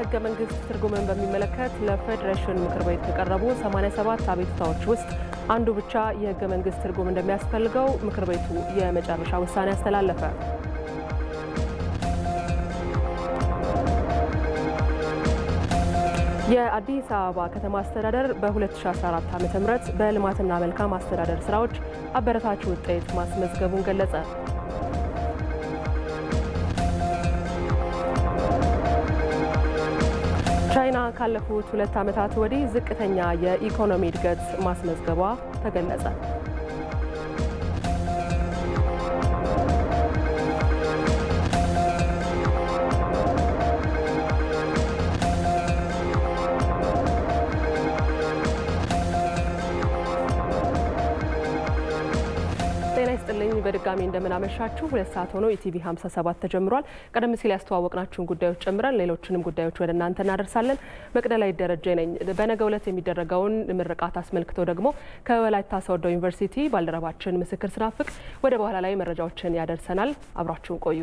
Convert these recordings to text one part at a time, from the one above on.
የህገ መንግስት ትርጉምን በሚመለከት ለፌዴሬሽን ምክር ቤት ከቀረቡ 87 አቤቱታዎች ውስጥ አንዱ ብቻ የህገ መንግስት ትርጉም እንደሚያስፈልገው ምክር ቤቱ የመጨረሻ ውሳኔ አስተላለፈ። የአዲስ አበባ ከተማ አስተዳደር በ2014 ዓ.ም በልማትና መልካም አስተዳደር ስራዎች አበረታች ውጤት ማስመዝገቡን ገለጸ። ካለፉት ሁለት ዓመታት ወዲህ ዝቅተኛ የኢኮኖሚ እድገት ማስመዝገቧ ተገለጸ። በድጋሚ እንደምናመሻችሁ። ሁለት ሰዓት ሆኖ ኢቲቪ 57 ተጀምሯል። ቀደም ሲል ያስተዋወቅናችሁን ጉዳዮች ጨምረን ሌሎችንም ጉዳዮች ወደ እናንተ እናደርሳለን። መቅደላይ ደረጀ ነኝ። በነገው ዕለት የሚደረገውን ምርቃት አስመልክቶ ደግሞ ከወላይታ ሶዶ ዩኒቨርሲቲ ባልደረባችን ምስክር ስናፍቅ ወደ በኋላ ላይ መረጃዎችን ያደርሰናል። አብራችሁን ቆዩ።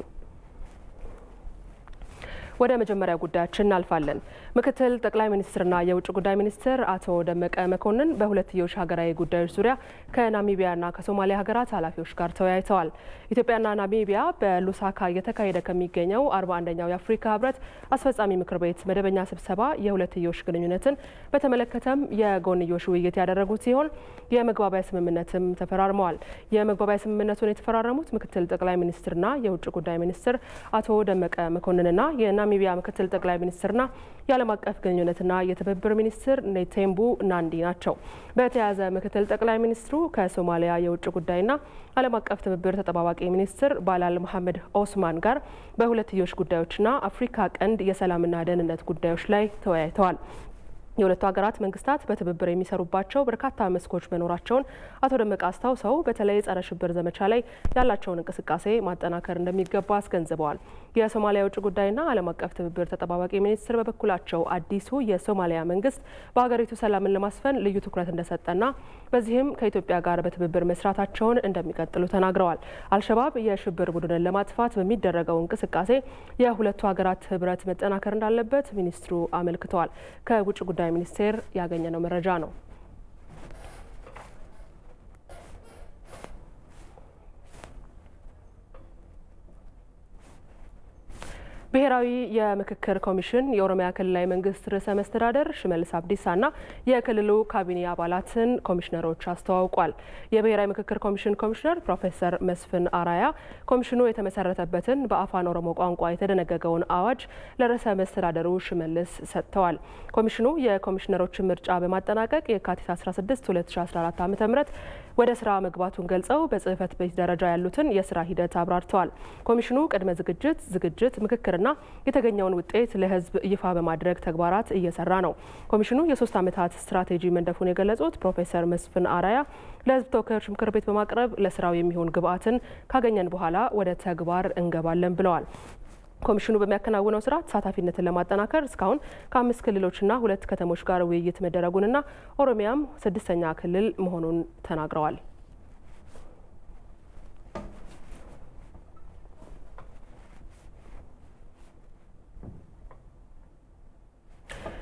ወደ መጀመሪያ ጉዳያችን እናልፋለን። ምክትል ጠቅላይ ሚኒስትርና የውጭ ጉዳይ ሚኒስትር አቶ ደመቀ መኮንን በሁለትዮሽ ሀገራዊ ጉዳዮች ዙሪያ ከናሚቢያና ከሶማሊያ ሀገራት ኃላፊዎች ጋር ተወያይተዋል። ኢትዮጵያና ናሚቢያ በሉሳካ እየተካሄደ ከሚገኘው አርባ አንደኛው የአፍሪካ ህብረት አስፈጻሚ ምክር ቤት መደበኛ ስብሰባ የሁለትዮሽ ግንኙነትን በተመለከተም የጎንዮሽ ውይይት ያደረጉት ሲሆን የመግባቢያ ስምምነትም ተፈራርመዋል። የመግባቢያ ስምምነቱን የተፈራረሙት ምክትል ጠቅላይ ሚኒስትርና የውጭ ጉዳይ ሚኒስትር አቶ ደመቀ መኮንንና የናሚቢያ ምክትል ጠቅላይ ሚኒስትርና የዓለም አቀፍ ግንኙነትና የትብብር ሚኒስትር ኔቴምቡ ናንዲ ናቸው። በተያያዘ ምክትል ጠቅላይ ሚኒስትሩ ከሶማሊያ የውጭ ጉዳይና ዓለም አቀፍ ትብብር ተጠባባቂ ሚኒስትር ባላል መሐመድ ኦስማን ጋር በሁለትዮሽ ጉዳዮችና አፍሪካ ቀንድ የሰላምና ደህንነት ጉዳዮች ላይ ተወያይተዋል። የሁለቱ ሀገራት መንግስታት በትብብር የሚሰሩባቸው በርካታ መስኮች መኖራቸውን አቶ ደመቀ አስታውሰው በተለይ ጸረ ሽብር ዘመቻ ላይ ያላቸውን እንቅስቃሴ ማጠናከር እንደሚገባ አስገንዝበዋል። የሶማሊያ የውጭ ጉዳይና ዓለም አቀፍ ትብብር ተጠባባቂ ሚኒስትር በበኩላቸው አዲሱ የሶማሊያ መንግስት በሀገሪቱ ሰላምን ለማስፈን ልዩ ትኩረት እንደሰጠና በዚህም ከኢትዮጵያ ጋር በትብብር መስራታቸውን እንደሚቀጥሉ ተናግረዋል። አልሸባብ የሽብር ቡድንን ለማጥፋት በሚደረገው እንቅስቃሴ የሁለቱ ሀገራት ህብረት መጠናከር እንዳለበት ሚኒስትሩ አመልክተዋል። ከውጭ ጉዳይ ሚኒስቴር ያገኘነው መረጃ ነው። ብሔራዊ የምክክር ኮሚሽን የኦሮሚያ ክልላዊ መንግስት ርዕሰ መስተዳደር ሽመልስ አብዲሳና የክልሉ ካቢኔ አባላትን ኮሚሽነሮች አስተዋውቋል። የብሔራዊ ምክክር ኮሚሽን ኮሚሽነር ፕሮፌሰር መስፍን አራያ ኮሚሽኑ የተመሰረተበትን በአፋን ኦሮሞ ቋንቋ የተደነገገውን አዋጅ ለርዕሰ መስተዳደሩ ሽመልስ ሰጥተዋል። ኮሚሽኑ የኮሚሽነሮችን ምርጫ በማጠናቀቅ የካቲት 16 2014 ዓ ም ወደ ስራ መግባቱን ገልጸው በጽህፈት ቤት ደረጃ ያሉትን የስራ ሂደት አብራርተዋል። ኮሚሽኑ ቅድመ ዝግጅት፣ ዝግጅት፣ ምክክርና የተገኘውን ውጤት ለህዝብ ይፋ በማድረግ ተግባራት እየሰራ ነው። ኮሚሽኑ የሶስት ዓመታት ስትራቴጂ መንደፉን የገለጹት ፕሮፌሰር መስፍን አራያ ለህዝብ ተወካዮች ምክር ቤት በማቅረብ ለስራው የሚሆን ግብአትን ካገኘን በኋላ ወደ ተግባር እንገባለን ብለዋል። ኮሚሽኑ በሚያከናውነው ስራ ተሳታፊነትን ለማጠናከር እስካሁን ከአምስት ክልሎችና ሁለት ከተሞች ጋር ውይይት መደረጉንና ኦሮሚያም ስድስተኛ ክልል መሆኑን ተናግረዋል።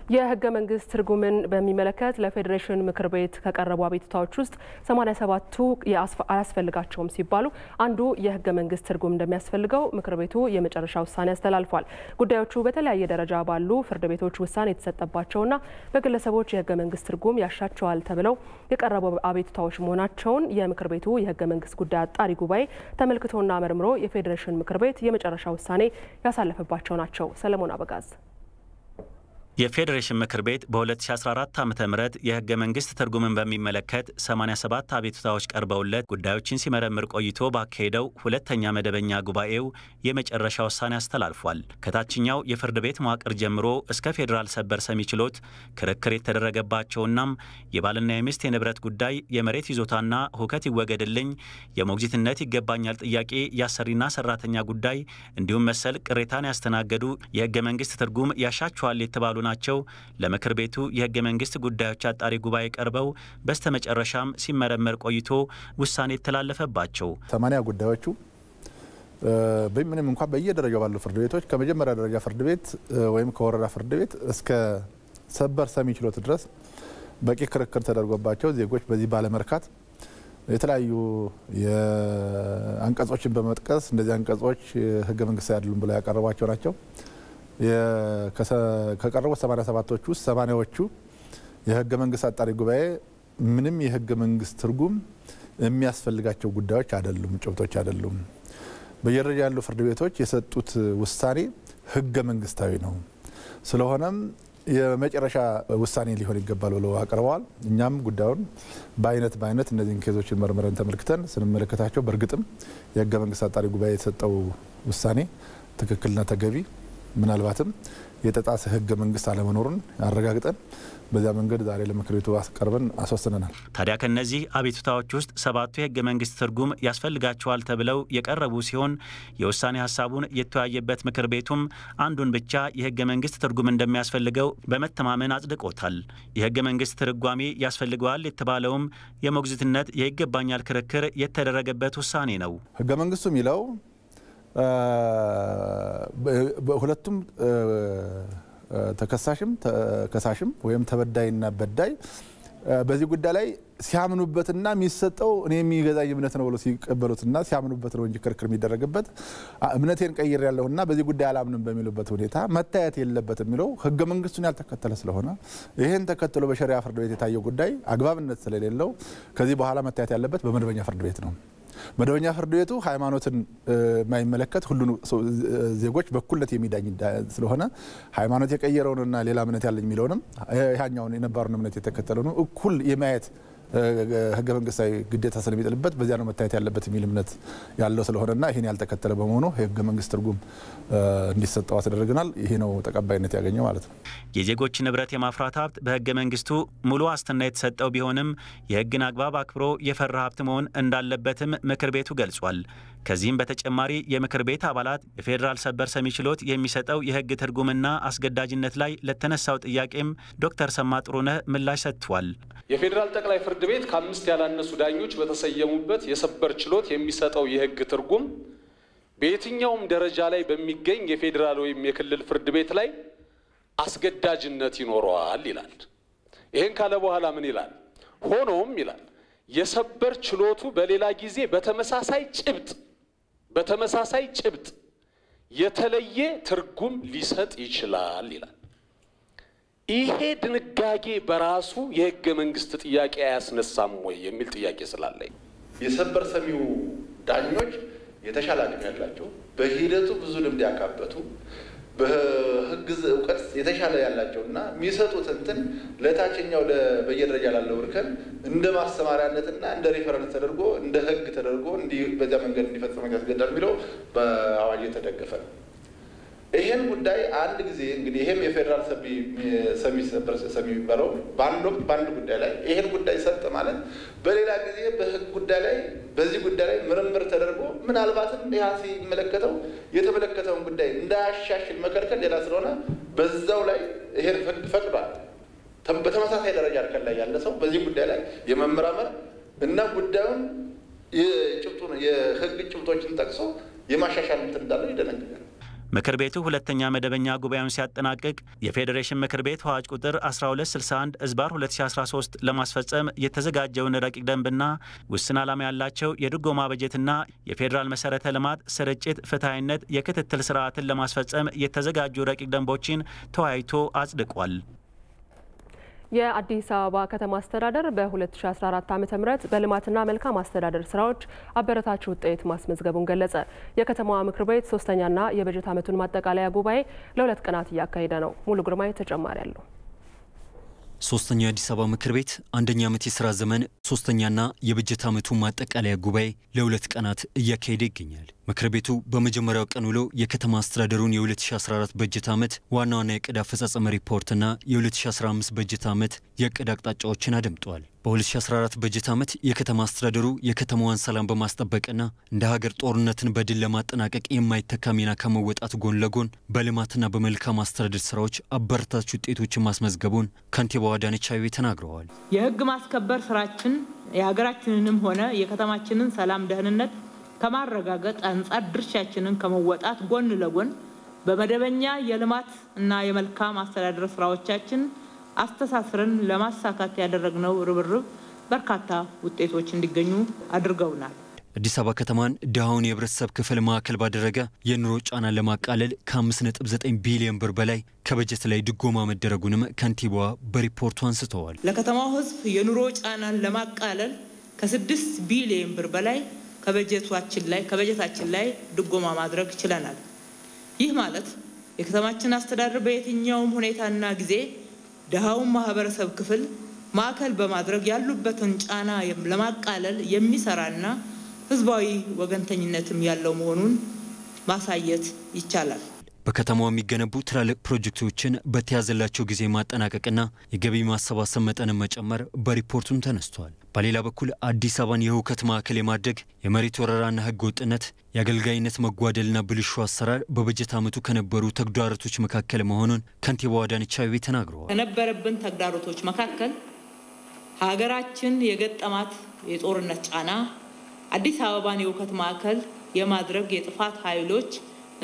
የህገ መንግስት ትርጉምን በሚመለከት ለፌዴሬሽን ምክር ቤት ከቀረቡ አቤቱታዎች ውስጥ 87ቱ አያስፈልጋቸውም ሲባሉ አንዱ የህገ መንግስት ትርጉም እንደሚያስፈልገው ምክር ቤቱ የመጨረሻ ውሳኔ አስተላልፏል። ጉዳዮቹ በተለያየ ደረጃ ባሉ ፍርድ ቤቶች ውሳኔ የተሰጠባቸውና በግለሰቦች የህገ መንግስት ትርጉም ያሻቸዋል ተብለው የቀረቡ አቤቱታዎች መሆናቸውን የምክር ቤቱ የህገ መንግስት ጉዳይ አጣሪ ጉባኤ ተመልክቶና መርምሮ የፌዴሬሽን ምክር ቤት የመጨረሻ ውሳኔ ያሳለፈባቸው ናቸው። ሰለሞን አበጋዝ የፌዴሬሽን ምክር ቤት በ2014 ዓ ም የህገ መንግስት ትርጉምን በሚመለከት 87 አቤቱታዎች ቀርበውለት ጉዳዮችን ሲመረምር ቆይቶ ባካሄደው ሁለተኛ መደበኛ ጉባኤው የመጨረሻ ውሳኔ አስተላልፏል። ከታችኛው የፍርድ ቤት መዋቅር ጀምሮ እስከ ፌዴራል ሰበር ሰሚ ችሎት ክርክር የተደረገባቸውናም የባልና የሚስት የንብረት ጉዳይ፣ የመሬት ይዞታና ሁከት ይወገድልኝ፣ የሞግዚትነት ይገባኛል ጥያቄ፣ የአሰሪና ሰራተኛ ጉዳይ እንዲሁም መሰል ቅሬታን ያስተናገዱ የህገ መንግስት ትርጉም ያሻቸዋል የተባሉ ናቸው ለምክር ቤቱ የህገ መንግስት ጉዳዮች አጣሪ ጉባኤ ቀርበው በስተመጨረሻም ሲመረመር ቆይቶ ውሳኔ የተላለፈባቸው ሰማንያ ጉዳዮቹ ምንም እንኳን በየደረጃው ባሉ ፍርድ ቤቶች ከመጀመሪያ ደረጃ ፍርድ ቤት ወይም ከወረዳ ፍርድ ቤት እስከ ሰበር ሰሚ ችሎት ድረስ በቂ ክርክር ተደርጎባቸው ዜጎች በዚህ ባለመርካት የተለያዩ አንቀጾችን በመጥቀስ እንደዚህ አንቀጾች ህገ መንግስታዊ አይደሉም ብለው ያቀረቧቸው ናቸው። ከቀረቡት 87ቶች ውስጥ ሰማኒያዎቹ የህገ መንግስት አጣሪ ጉባኤ ምንም የህገ መንግስት ትርጉም የሚያስፈልጋቸው ጉዳዮች አይደሉም፣ ጭብጦች አይደሉም። በየደረጃ ያሉ ፍርድ ቤቶች የሰጡት ውሳኔ ህገ መንግስታዊ ነው። ስለሆነም የመጨረሻ ውሳኔ ሊሆን ይገባል ብለው አቅርበዋል። እኛም ጉዳዩን በአይነት በአይነት እነዚህን ኬዞችን መርምረን ተመልክተን ስንመለከታቸው በእርግጥም የህገ መንግስት አጣሪ ጉባኤ የሰጠው ውሳኔ ትክክልና ተገቢ ምናልባትም የጠጣሰ ህገ መንግስት አለመኖሩን አረጋግጠን በዚያ መንገድ ዛሬ ለምክር ቤቱ አስቀርበን አስወስነናል። ታዲያ ከእነዚህ አቤቱታዎች ውስጥ ሰባቱ የህገ መንግስት ትርጉም ያስፈልጋቸዋል ተብለው የቀረቡ ሲሆን የውሳኔ ሀሳቡን የተወያየበት ምክር ቤቱም አንዱን ብቻ የህገ መንግስት ትርጉም እንደሚያስፈልገው በመተማመን አጽድቆታል። የህገ መንግስት ትርጓሜ ያስፈልገዋል የተባለውም የሞግዚትነት የይገባኛል ክርክር የተደረገበት ውሳኔ ነው። ህገ መንግስቱ የሚለው ሁለቱም ተከሳሽም ተከሳሽም ወይም ተበዳይና በዳይ በዚህ ጉዳይ ላይ ሲያምኑበትና የሚሰጠው እኔ የሚገዛኝ እምነት ነው ብሎ ሲቀበሉትና ሲያምኑበት ነው እንጂ ክርክር የሚደረግበት እምነቴን ቀይር ያለሁና በዚህ ጉዳይ አላምንም በሚሉበት ሁኔታ መታየት የለበት የሚለው ህገ መንግስቱን ያልተከተለ ስለሆነ ይህን ተከትሎ በሸሪያ ፍርድ ቤት የታየው ጉዳይ አግባብነት ስለሌለው ከዚህ በኋላ መታየት ያለበት በመደበኛ ፍርድ ቤት ነው። መደበኛ ፍርድ ቤቱ ሃይማኖትን የማይመለከት ሁሉን ዜጎች በኩልነት የሚዳኝ ስለሆነ ሃይማኖት የቀየረውንና ሌላ እምነት ያለኝ የሚለውንም ያኛውን የነባሩን እምነት የተከተለውን እኩል የማየት ህገ መንግስታዊ ግዴታ ስለሚጥልበት በዚያ ነው መታየት ያለበት የሚል እምነት ያለው ስለሆነና ይህን ያልተከተለ በመሆኑ የህገ መንግስት ትርጉም እንዲሰጠው አስደርገናል። ይሄ ነው ተቀባይነት ያገኘው ማለት ነው። የዜጎች ንብረት የማፍራት ሀብት በህገ መንግስቱ ሙሉ ዋስትና የተሰጠው ቢሆንም የህግን አግባብ አክብሮ የፈራ ሀብት መሆን እንዳለበትም ምክር ቤቱ ገልጿል። ከዚህም በተጨማሪ የምክር ቤት አባላት የፌዴራል ሰበር ሰሚ ችሎት የሚሰጠው የህግ ትርጉምና አስገዳጅነት ላይ ለተነሳው ጥያቄም ዶክተር ሰማ ጥሩነህ ምላሽ ሰጥቷል። የፌዴራል ጠቅላይ ፍርድ ቤት ከአምስት ያላነሱ ዳኞች በተሰየሙበት የሰበር ችሎት የሚሰጠው የህግ ትርጉም በየትኛውም ደረጃ ላይ በሚገኝ የፌዴራል ወይም የክልል ፍርድ ቤት ላይ አስገዳጅነት ይኖረዋል ይላል። ይህን ካለ በኋላ ምን ይላል? ሆኖም ይላል የሰበር ችሎቱ በሌላ ጊዜ በተመሳሳይ ጭብጥ በተመሳሳይ ጭብጥ የተለየ ትርጉም ሊሰጥ ይችላል ይላል። ይሄ ድንጋጌ በራሱ የህገ መንግስት ጥያቄ አያስነሳም ወይ የሚል ጥያቄ ስላለኝ የሰበር ሰሚው ዳኞች የተሻለ አቅም ያላቸው በሂደቱ ብዙ ልምድ ያካበቱ በህግ እውቀት የተሻለ ያላቸው እና የሚሰጡት እንትን ለታችኛው በየደረጃ ላለው እርከን እንደ ማስተማሪያነትና እንደ reference ተደርጎ እንደ ህግ ተደርጎ በዚያ መንገድ እንዲፈጽም ያስገዳል የሚለው በአዋጅ የተደገፈ ነው። ይህን ጉዳይ አንድ ጊዜ እንግዲህ ይሄም የፌዴራል ሰሚ ሰሚ የሚባለው በአንድ ወቅት በአንድ ጉዳይ ላይ ይሄን ጉዳይ ሰጠ ማለት በሌላ ጊዜ በህግ ጉዳይ ላይ በዚህ ጉዳይ ላይ ምርምር ተደርጎ ምናልባትም ያ ሲመለከተው የተመለከተውን ጉዳይ እንዳያሻሽል መከልከል ሌላ ስለሆነ በዛው ላይ ይሄን ፈቅዷል። በተመሳሳይ ደረጃ እርከን ላይ ያለ ሰው በዚህ ጉዳይ ላይ የመመራመር እና ጉዳዩን የጭብጡን የህግ ጭብጦችን ጠቅሶ የማሻሻል እንትን እንዳለው ይደነግጋል። ምክር ቤቱ ሁለተኛ መደበኛ ጉባኤውን ሲያጠናቅቅ የፌዴሬሽን ምክር ቤት አዋጅ ቁጥር 1261 እዝባር 2013 ለማስፈጸም የተዘጋጀውን ረቂቅ ደንብና ውስን ዓላማ ያላቸው የድጎማ በጀትና የፌዴራል መሰረተ ልማት ስርጭት ፍትሐዊነት የክትትል ስርዓትን ለማስፈጸም የተዘጋጁ ረቂቅ ደንቦችን ተወያይቶ አጽድቋል። የአዲስ አበባ ከተማ አስተዳደር በ2014 ዓ ም በልማትና መልካም አስተዳደር ስራዎች አበረታች ውጤት ማስመዝገቡን ገለጸ። የከተማዋ ምክር ቤት ሶስተኛና የበጀት ዓመቱን ማጠቃለያ ጉባኤ ለሁለት ቀናት እያካሄደ ነው። ሙሉ ግርማይ ተጨማሪ አለው። ሶስተኛው የአዲስ አበባ ምክር ቤት አንደኛ ዓመት የስራ ዘመን ሶስተኛና የበጀት ዓመቱ ማጠቃለያ ጉባኤ ለሁለት ቀናት እያካሄደ ይገኛል። ምክር ቤቱ በመጀመሪያው ቀን ውሎ የከተማ አስተዳደሩን የ2014 በጀት ዓመት ዋና ዋና የዕቅድ አፈጻጸም ሪፖርትና የ2015 በጀት ዓመት የዕቅድ አቅጣጫዎችን አደምጠዋል። በ2014 በጀት ዓመት የከተማ አስተዳደሩ የከተማዋን ሰላም በማስጠበቅና እንደ ሀገር ጦርነትን በድል ለማጠናቀቅ የማይተካ ሚና ከመወጣት ጎን ለጎን በልማትና በመልካም አስተዳደር ስራዎች አበረታች ውጤቶችን ማስመዝገቡን ከንቲባዋ አዳነች አቤቤ ተናግረዋል። የህግ ማስከበር ስራችን የሀገራችንንም ሆነ የከተማችንን ሰላም፣ ደህንነት ከማረጋገጥ አንጻር ድርሻችንን ከመወጣት ጎን ለጎን በመደበኛ የልማት እና የመልካም አስተዳደር ስራዎቻችን አስተሳስረን ለማሳካት ያደረግነው ርብርብ በርካታ ውጤቶች እንዲገኙ አድርገውናል። አዲስ አበባ ከተማን ድሃውን የህብረተሰብ ክፍል ማዕከል ባደረገ የኑሮ ጫናን ለማቃለል ከ5.9 ቢሊዮን ብር በላይ ከበጀት ላይ ድጎማ መደረጉንም ከንቲባዋ በሪፖርቱ አንስተዋል። ለከተማው ህዝብ የኑሮ ጫናን ለማቃለል ከስድስት ቢሊዮን ብር በላይ ከበጀታችን ላይ ከበጀታችን ላይ ድጎማ ማድረግ ችለናል። ይህ ማለት የከተማችን አስተዳደር በየትኛውም ሁኔታና ጊዜ ድሃውን ማህበረሰብ ክፍል ማዕከል በማድረግ ያሉበትን ጫና ለማቃለል የሚሰራና ህዝባዊ ወገንተኝነትም ያለው መሆኑን ማሳየት ይቻላል። በከተማው የሚገነቡ ትላልቅ ፕሮጀክቶችን በተያዘላቸው ጊዜ ማጠናቀቅና የገቢ ማሰባሰብ መጠንን መጨመር በሪፖርቱም ተነስቷል። በሌላ በኩል አዲስ አበባን የሁከት ማዕከል የማድረግ የመሬት ወረራና ህገ ወጥነት፣ የአገልጋይነት መጓደልና ብልሹ አሰራር በበጀት ዓመቱ ከነበሩ ተግዳሮቶች መካከል መሆኑን ከንቲባዋ አዳነች አቤቤ ተናግረዋል። ከነበረብን ተግዳሮቶች መካከል ሀገራችን የገጠማት የጦርነት ጫና አዲስ አበባን የሁከት ማዕከል የማድረግ የጥፋት ኃይሎች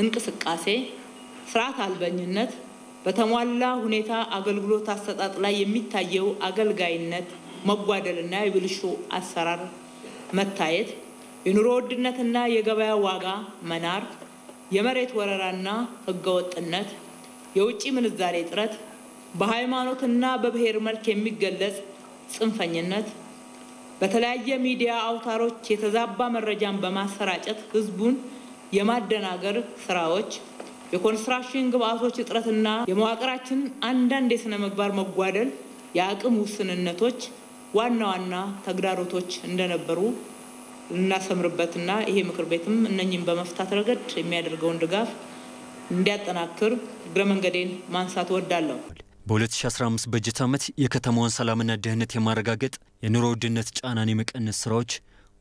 እንቅስቃሴ፣ ስርዓት አልበኝነት፣ በተሟላ ሁኔታ አገልግሎት አሰጣጥ ላይ የሚታየው አገልጋይነት መጓደልና የብልሹ አሰራር መታየት፣ የኑሮ ውድነትና የገበያ ዋጋ መናር፣ የመሬት ወረራና ህገወጥነት፣ የውጭ ምንዛሬ እጥረት፣ በሃይማኖትና በብሔር መልክ የሚገለጽ ጽንፈኝነት በተለያየ ሚዲያ አውታሮች የተዛባ መረጃን በማሰራጨት ህዝቡን የማደናገር ስራዎች፣ የኮንስትራክሽን ግብአቶች እጥረትና የመዋቅራችን አንዳንድ የሥነ ምግባር መጓደል፣ የአቅም ውስንነቶች ዋና ዋና ተግዳሮቶች እንደነበሩ ልናሰምርበትና ይሄ ምክር ቤትም እነኝም በመፍታት ረገድ የሚያደርገውን ድጋፍ እንዲያጠናክር እግረ መንገዴን ማንሳት እወዳለሁ። በ2015 በጀት ዓመት የከተማዋን ሰላምና ደህንነት የማረጋገጥ የኑሮ ውድነት ጫናን የመቀነስ ስራዎች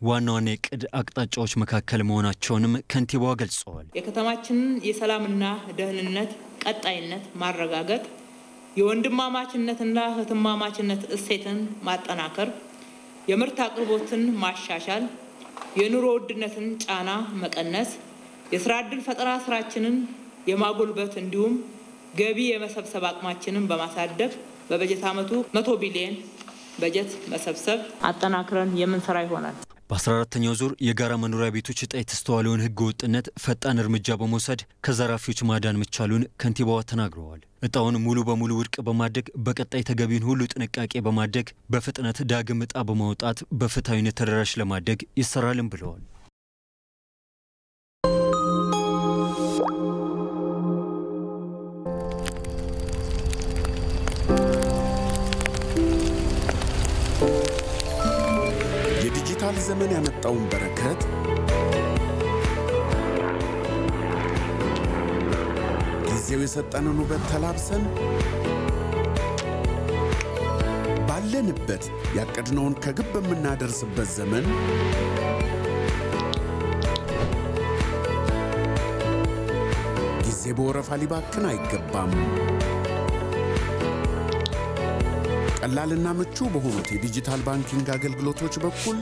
ዋና ዋና የቅድ አቅጣጫዎች መካከል መሆናቸውንም ከንቲባዋ ገልጸዋል። የከተማችንን የሰላምና ደህንነት ቀጣይነት ማረጋገጥ፣ የወንድማማችነትና እህትማማችነት እሴትን ማጠናከር፣ የምርት አቅርቦትን ማሻሻል፣ የኑሮ ውድነትን ጫና መቀነስ፣ የስራ ዕድል ፈጠራ ስራችንን የማጎልበት እንዲሁም ገቢ የመሰብሰብ አቅማችንን በማሳደግ በበጀት ዓመቱ መቶ ቢሊየን በጀት መሰብሰብ አጠናክረን የምንሰራ ይሆናል። በ14ተኛው ዙር የጋራ መኖሪያ ቤቶች እጣ የተስተዋለውን ህገ ወጥነት ፈጣን እርምጃ በመውሰድ ከዘራፊዎች ማዳን መቻሉን ከንቲባዋ ተናግረዋል። እጣውን ሙሉ በሙሉ ውድቅ በማድረግ በቀጣይ ተገቢውን ሁሉ ጥንቃቄ በማድረግ በፍጥነት ዳግም እጣ በማውጣት በፍትሐዊነት ተደራሽ ለማድረግ ይሰራልም ብለዋል። የዲጂታል ዘመን ያመጣውን በረከት ጊዜው የሰጠንን ውበት ተላብሰን ባለንበት ያቀድነውን ከግብ በምናደርስበት ዘመን ጊዜ በወረፋ ሊባክን አይገባም። ቀላልና ምቹ በሆኑት የዲጂታል ባንኪንግ አገልግሎቶች በኩል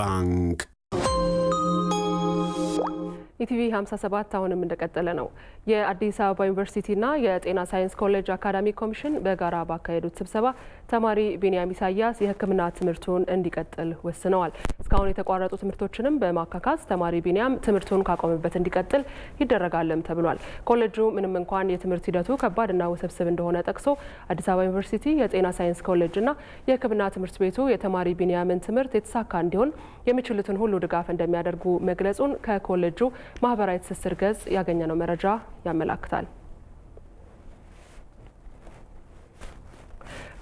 የሚተማመኑበት ባንክ። ኢቲቪ 57 አሁንም እንደቀጠለ ነው። የአዲስ አበባ ዩኒቨርሲቲና የጤና ሳይንስ ኮሌጅ አካዳሚክ ኮሚሽን በጋራ ባካሄዱት ስብሰባ ተማሪ ቢንያም ኢሳያስ የሕክምና ትምህርቱን እንዲቀጥል ወስነዋል። እስካሁን የተቋረጡ ትምህርቶችንም በማካካስ ተማሪ ቢንያም ትምህርቱን ካቆመበት እንዲቀጥል ይደረጋልም ተብሏል። ኮሌጁ ምንም እንኳን የትምህርት ሂደቱ ከባድና ውስብስብ እንደሆነ ጠቅሶ አዲስ አበባ ዩኒቨርሲቲ የጤና ሳይንስ ኮሌጅና የሕክምና ትምህርት ቤቱ የተማሪ ቢንያምን ትምህርት የተሳካ እንዲሆን የሚችሉትን ሁሉ ድጋፍ እንደሚያደርጉ መግለጹን ከኮሌጁ ማህበራዊ ትስስር ገጽ ያገኘነው መረጃ ያመላክታል።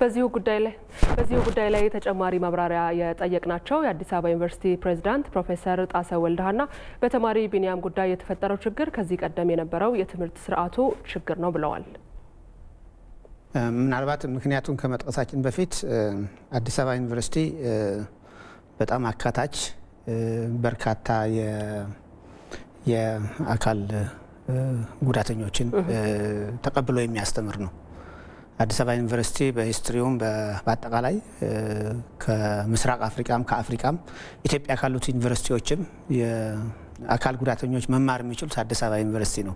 በዚሁ ጉዳይ ላይ በዚሁ ጉዳይ ላይ ተጨማሪ ማብራሪያ የጠየቅናቸው የአዲስ አበባ ዩኒቨርሲቲ ፕሬዝዳንት ፕሮፌሰር ጣሰ ወልደሃና በተማሪ ቢኒያም ጉዳይ የተፈጠረው ችግር ከዚህ ቀደም የነበረው የትምህርት ስርዓቱ ችግር ነው ብለዋል። ምናልባት ምክንያቱን ከመጥቀሳችን በፊት አዲስ አበባ ዩኒቨርሲቲ በጣም አካታች በርካታ የአካል ጉዳተኞችን ተቀብሎ የሚያስተምር ነው። አዲስ አበባ ዩኒቨርሲቲ በሂስትሪውም በአጠቃላይ ከምስራቅ አፍሪካም ከአፍሪካም ኢትዮጵያ ካሉት ዩኒቨርሲቲዎችም የአካል ጉዳተኞች መማር የሚችሉት አዲስ አበባ ዩኒቨርሲቲ ነው።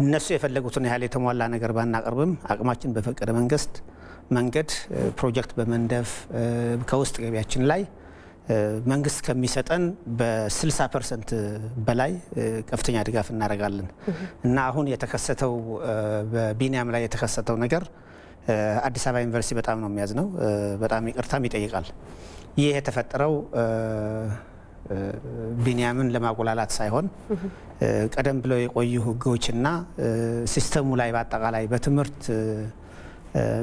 እነሱ የፈለጉትን ያህል የተሟላ ነገር ባናቀርብም አቅማችን በፈቀደ መንግስት መንገድ ፕሮጀክት በመንደፍ ከውስጥ ገቢያችን ላይ መንግስት ከሚሰጠን በ60 percent በላይ ከፍተኛ ድጋፍ እናደርጋለን እና አሁን የተከሰተው በቢኒያም ላይ የተከሰተው ነገር አዲስ አበባ ዩኒቨርሲቲ በጣም ነው የሚያዝነው፣ በጣም ይቅርታም ይጠይቃል። ይህ የተፈጠረው ቢኒያምን ለማጎላላት ሳይሆን ቀደም ብለው የቆዩ ህጎችና system ኡ ላይ በአጠቃላይ በትምህርት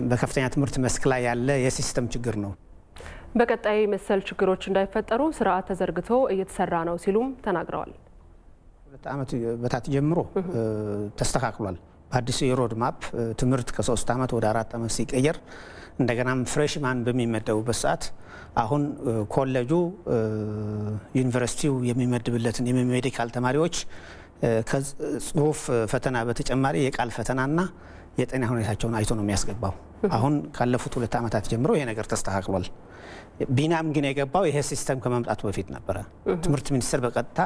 በከፍተኛ ትምህርት መስክ ላይ ያለ የ system ችግር ነው። በቀጣይ መሰል ችግሮች እንዳይፈጠሩ ስርዓት ተዘርግቶ እየተሰራ ነው ሲሉም ተናግረዋል። ሁለት ዓመት በፊት ጀምሮ ተስተካክሏል። በአዲሱ የ road map ትምህርት ከሶስት ዓመት ወደ አራት ዓመት ሲቀየር እንደገናም freshman በሚመደቡበት ሰዓት አሁን ኮሌጁ ዩኒቨርሲቲው የሚመድብለትን የ medical ተማሪዎች ከጽሁፍ ፈተና በተጨማሪ የቃል ፈተናና የጤና ሁኔታቸውን አይቶ ነው የሚያስገባው። አሁን ካለፉት ሁለት ዓመታት ጀምሮ ይሄ ነገር ተስተካክሏል። ቢኒያም ግን የገባው ይሄ system ከመምጣቱ በፊት ነበረ። ትምህርት ሚኒስቴር በቀጥታ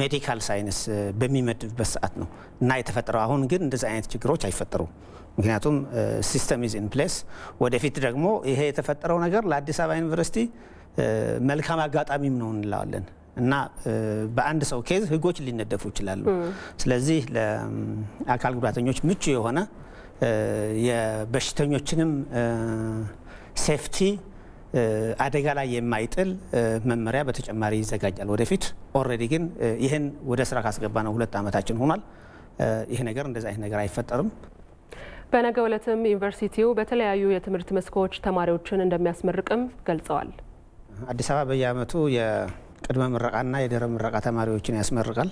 medical science በሚመድብበት ሰዓት ነው እና የተፈጠረው። አሁን ግን እንደዚህ አይነት ችግሮች አይፈጠሩም። ምክንያቱም system is in place። ወደፊት ደግሞ ይሄ የተፈጠረው ነገር ለአዲስ አበባ ዩኒቨርሲቲ መልካም አጋጣሚም ነው እንለዋለን እና በአንድ ሰው case ህጎች ሊነደፉ ይችላሉ። ስለዚህ ለአካል ጉዳተኞች ምቹ የሆነ የበሽተኞችንም safety አደጋ ላይ የማይጥል መመሪያ በተጨማሪ ይዘጋጃል ወደፊት። already ግን ይህን ወደ ስራ ካስገባ ነው ሁለት ዓመታችን ሆኗል። ይህ ነገር እንደዚህ አይነት ነገር አይፈጠርም። በነገው ዕለትም ዩኒቨርሲቲው በተለያዩ የትምህርት መስኮች ተማሪዎችን እንደሚያስመርቅም ገልጸዋል። አዲስ አበባ በየዓመቱ የቅድመ ምረቃና የድህረ ምረቃ ተማሪዎችን ያስመርቃል።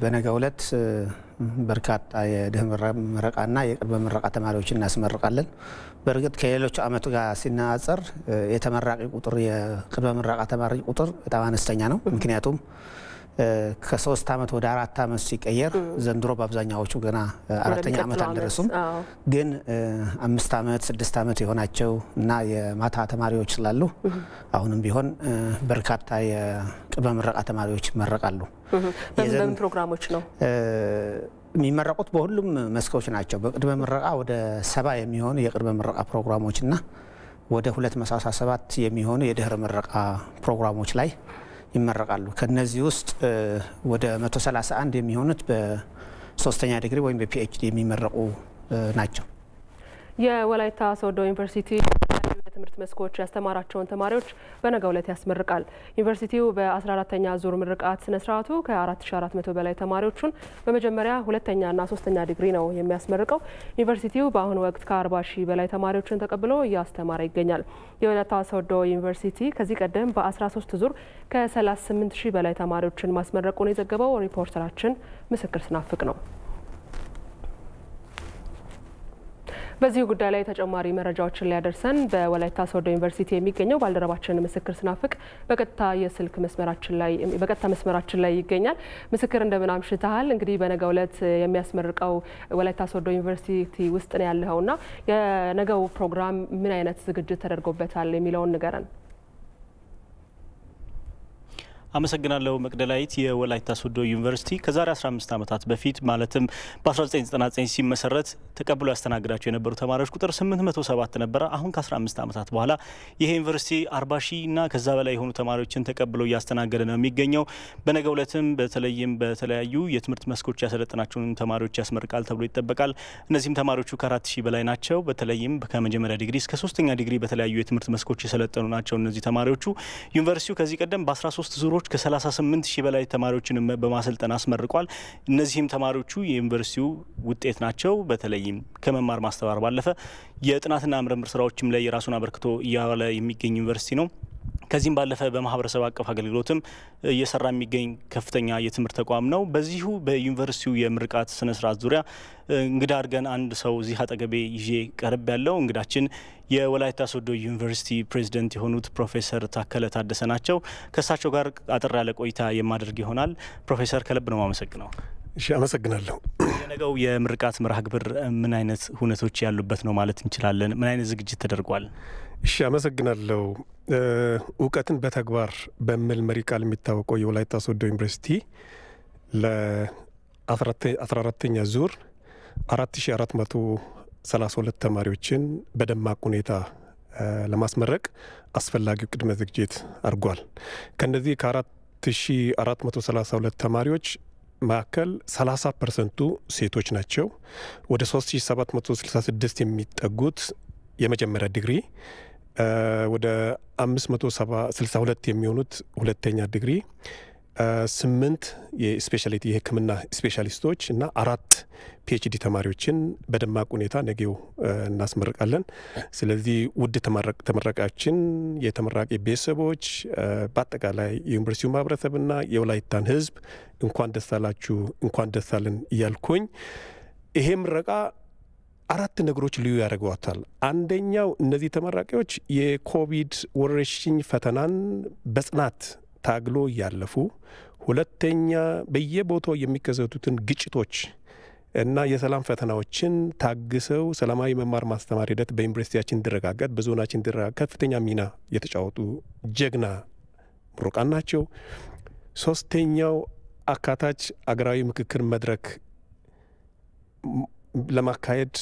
በነገው ዕለት በርካታ የድህረ ምረቃና የቅድመ ምረቃ ተማሪዎችን እናስመርቃለን። በእርግጥ ከሌሎቹ ዓመቱ ጋር ሲነጻጸር የተመራቂ ቁጥር የቅድመ ምረቃ ተማሪ ቁጥር በጣም አነስተኛ ነው። ምክንያቱም ከሶስት ዓመት ወደ አራት ዓመት ሲቀየር ዘንድሮ በአብዛኛዎቹ ገና አራተኛ ዓመት አልደረሱም። ግን አምስት ዓመት ስድስት ዓመት የሆናቸው እና የማታ ተማሪዎች ስላሉ አሁንም ቢሆን በርካታ የቅድመ ምረቃ ተማሪዎች ይመረቃሉ። በምን ፕሮግራሞች ነው የሚመረቁት? በሁሉም መስኮች ናቸው። በቅድመ ምረቃ ወደ ሰባ የሚሆኑ የቅድመ ምረቃ ፕሮግራሞች እና ወደ 217 የሚሆኑ የድህረ ምረቃ ፕሮግራሞች ላይ ይመረቃሉ። ከነዚህ ውስጥ ወደ 131 የሚሆኑት በሶስተኛ ዲግሪ ወይም በ PhD የሚመረቁ ናቸው። የወላይታ ሶዶ ዩኒቨርሲቲ የትምህርት መስኮች ያስተማራቸውን ተማሪዎች በነገው ዕለት ያስመርቃል። ዩኒቨርሲቲው በ14ተኛ ዙር ምርቃት ስነ ስርዓቱ ከ4400 በላይ ተማሪዎቹን በመጀመሪያ ሁለተኛና ሶስተኛ ዲግሪ ነው የሚያስመርቀው። ዩኒቨርሲቲው በአሁኑ ወቅት ከ40 ሺህ በላይ ተማሪዎችን ተቀብሎ እያስተማረ ይገኛል። የወላይታ ሶዶ ዩኒቨርሲቲ ከዚህ ቀደም በ13 ዙር ከ38 ሺህ በላይ ተማሪዎችን ማስመረቁን የዘገበው ሪፖርተራችን ምስክር ስናፍቅ ነው። በዚህ ጉዳይ ላይ ተጨማሪ መረጃዎችን ሊያደርሰን በወላይታ ሶዶ ዩኒቨርሲቲ የሚገኘው ባልደረባችን ምስክር ስናፍቅ በቀጥታ የስልክ መስመራችን ላይ በቀጥታ መስመራችን ላይ ይገኛል። ምስክር እንደምን አምሽተሃል? እንግዲህ በነገው ዕለት የሚያስመርቀው ወላይታ ሶዶ ዩኒቨርሲቲ ውስጥ ነው ያለኸውና የነገው ፕሮግራም ምን አይነት ዝግጅት ተደርጎበታል የሚለውን ንገረን። አመሰግናለሁ መቅደላዊት። የወላይታ ሶዶ ዩኒቨርሲቲ ከዛሬ 15 ዓመታት በፊት ማለትም በ1999 ሲመሰረት ተቀብሎ ያስተናግዳቸው የነበሩ ተማሪዎች ቁጥር 807 ነበረ። አሁን ከ15 ዓመታት በኋላ ይሄ ዩኒቨርሲቲ 40 ሺህ እና ከዛ በላይ የሆኑ ተማሪዎችን ተቀብሎ እያስተናገደ ነው የሚገኘው። በነገው ዕለትም በተለይም በተለያዩ የትምህርት መስኮች ያሰለጠናቸውን ተማሪዎች ያስመርቃል ተብሎ ይጠበቃል። እነዚህም ተማሪዎቹ ከአራት ሺህ በላይ ናቸው። በተለይም ከመጀመሪያ ዲግሪ እስከ ሶስተኛ ዲግሪ በተለያዩ የትምህርት መስኮች የሰለጠኑ ናቸው። እነዚህ ተማሪዎቹ ዩኒቨርሲቲው ከዚህ ቀደም በ13 ዙሮች ተማሪዎች ከ38 ሺህ በላይ ተማሪዎችን በማሰልጠን አስመርቋል። እነዚህም ተማሪዎቹ የዩኒቨርሲቲው ውጤት ናቸው። በተለይም ከመማር ማስተማር ባለፈ የጥናትና ምርምር ስራዎችም ላይ የራሱን አበርክቶ እያዋለ የሚገኝ ዩኒቨርሲቲ ነው። ከዚህም ባለፈ በማህበረሰብ አቀፍ አገልግሎትም እየሰራ የሚገኝ ከፍተኛ የትምህርት ተቋም ነው። በዚሁ በዩኒቨርሲቲው የምርቃት ስነ ስርዓት ዙሪያ እንግዳ አድርገን አንድ ሰው እዚህ አጠገቤ ይዤ ቀርብ ያለው እንግዳችን የወላይታ ሶዶ ዩኒቨርሲቲ ፕሬዚደንት የሆኑት ፕሮፌሰር ታከለ ታደሰ ናቸው። ከእሳቸው ጋር አጠር ያለ ቆይታ የማደርግ ይሆናል። ፕሮፌሰር ከልብ ነው የማመሰግነው። እሺ፣ አመሰግናለሁ። የነገው የምርቃት መርሃ ግብር ምን አይነት ሁነቶች ያሉበት ነው ማለት እንችላለን? ምን አይነት ዝግጅት ተደርጓል? እሺ፣ አመሰግናለሁ። እውቀትን በተግባር በሚል መሪ ቃል የሚታወቀው የወላይታ ሶዶ ዩኒቨርሲቲ ለአስራ አራተኛ ዙር አራት ሺ አራት መቶ ሰላሳ ሁለት ተማሪዎችን በደማቅ ሁኔታ ለማስመረቅ አስፈላጊው ቅድመ ዝግጅት አድርጓል። ከነዚህ ከአራት ሺ ተማሪዎች መካከል 30 percent ኡ ሴቶች ናቸው። ወደ 3766 የሚጠጉት የመጀመሪያ ዲግሪ ወደ 562 የሚሆኑት ሁለተኛ ዲግሪ፣ ስምንት የ specialty የሕክምና specialist ኦች እና አራት PhD ተማሪዎችን በደማቅ ሁኔታ ነገው እናስመርቃለን። ስለዚህ ውድ ተመራቂያችን፣ የተመራቂ ቤተሰቦች፣ በአጠቃላይ የዩኒቨርሲቲው ማህበረሰብና የወላይታን ሕዝብ እንኳን ደስ አላችሁ፣ እንኳን ደስ አለን እያልኩኝ ይሄ ምረቃ አራት ነገሮች ልዩ ያደርገዋታል። አንደኛው እነዚህ ተመራቂዎች የኮቪድ ወረርሽኝ ፈተናን በጽናት ታግሎ እያለፉ፣ ሁለተኛ በየቦታው የሚከሰቱትን ግጭቶች እና የሰላም ፈተናዎችን ታግሰው ሰላማዊ መማር ማስተማር ሂደት በዩኒቨርሲቲያችን እንዲረጋገጥ በዞናችን እንዲረጋገጥ ከፍተኛ ሚና የተጫወቱ ጀግና ምሩቃን ናቸው። ሶስተኛው አካታች አገራዊ ምክክር መድረክ ለማካሄድ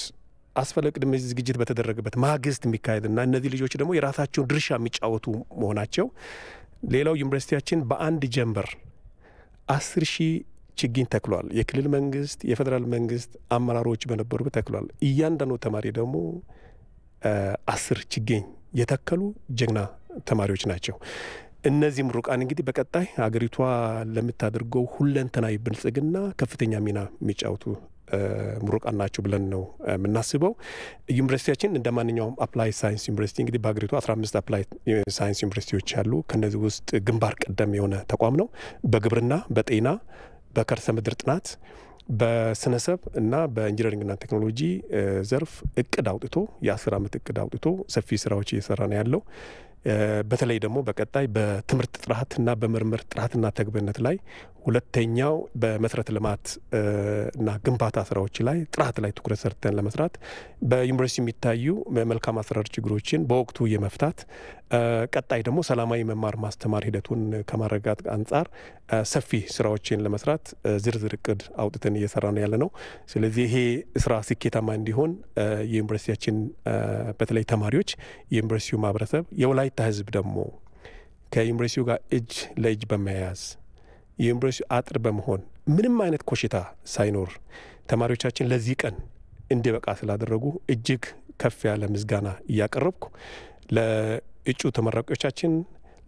አስፈላጊ ቅድመ ዝግጅት በተደረገበት ማግስት የሚካሄድና እነዚህ ልጆች ደግሞ የራሳቸውን ድርሻ የሚጫወቱ መሆናቸው። ሌላው ዩኒቨርሲቲያችን በአንድ ጀንበር አስር ሺህ ችግኝ ተክሏል። የክልል መንግስት፣ የፌዴራል መንግስት አመራሮች በነበሩበት ተክሏል። እያንዳንዱ ተማሪ ደግሞ አስር ችግኝ የተከሉ ጀግና ተማሪዎች ናቸው። እነዚህ ምሩቃን እንግዲህ በቀጣይ ሀገሪቷ ለምታደርገው ሁለንተናዊ ብልጽግና ከፍተኛ ሚና የሚጫወቱ ምሩቃን ናቸው ብለን ነው የምናስበው። ዩኒቨርሲቲያችን እንደ ማንኛውም applied science ዩኒቨርሲቲ እንግዲህ በሀገሪቱ 15 applied science ዩኒቨርሲቲዎች አሉ። ከነዚህ ውስጥ ግንባር ቀደም የሆነ ተቋም ነው። በግብርና፣ በጤና፣ በከርሰ ምድር ጥናት፣ በስነሰብ እና በ engineering ና ቴክኖሎጂ ዘርፍ እቅድ አውጥቶ የአስር ዓመት እቅድ አውጥቶ ሰፊ ስራዎች እየሰራ ነው ያለው። በተለይ ደግሞ በቀጣይ በትምህርት ጥራትና በምርምር ጥራትና ተግባርነት ላይ ሁለተኛው በመሰረተ ልማት እና ግንባታ ስራዎች ላይ ጥራት ላይ ትኩረት ሰርተን ለመስራት በዩኒቨርሲቲ የሚታዩ መልካም አሰራር ችግሮችን በወቅቱ የመፍታት ቀጣይ ደግሞ ሰላማዊ መማር ማስተማር ሂደቱን ከማረጋት አንጻር ሰፊ ስራዎችን ለመስራት ዝርዝር እቅድ አውጥተን እየሰራ ነው ያለ ነው። ስለዚህ ይሄ ስራ ስኬታማ እንዲሆን የዩኒቨርሲቲያችን በተለይ ተማሪዎች፣ የዩኒቨርሲቲው ማህበረሰብ፣ የወላይታ ህዝብ ደግሞ ከዩኒቨርሲቲው ጋር እጅ ለእጅ በመያያዝ የዩኒቨርሲቲ አጥር በመሆን ምንም አይነት ኮሽታ ሳይኖር ተማሪዎቻችን ለዚህ ቀን እንዲበቃ ስላደረጉ እጅግ ከፍ ያለ ምስጋና እያቀረብኩ ለእጩ ተመራቂዎቻችን፣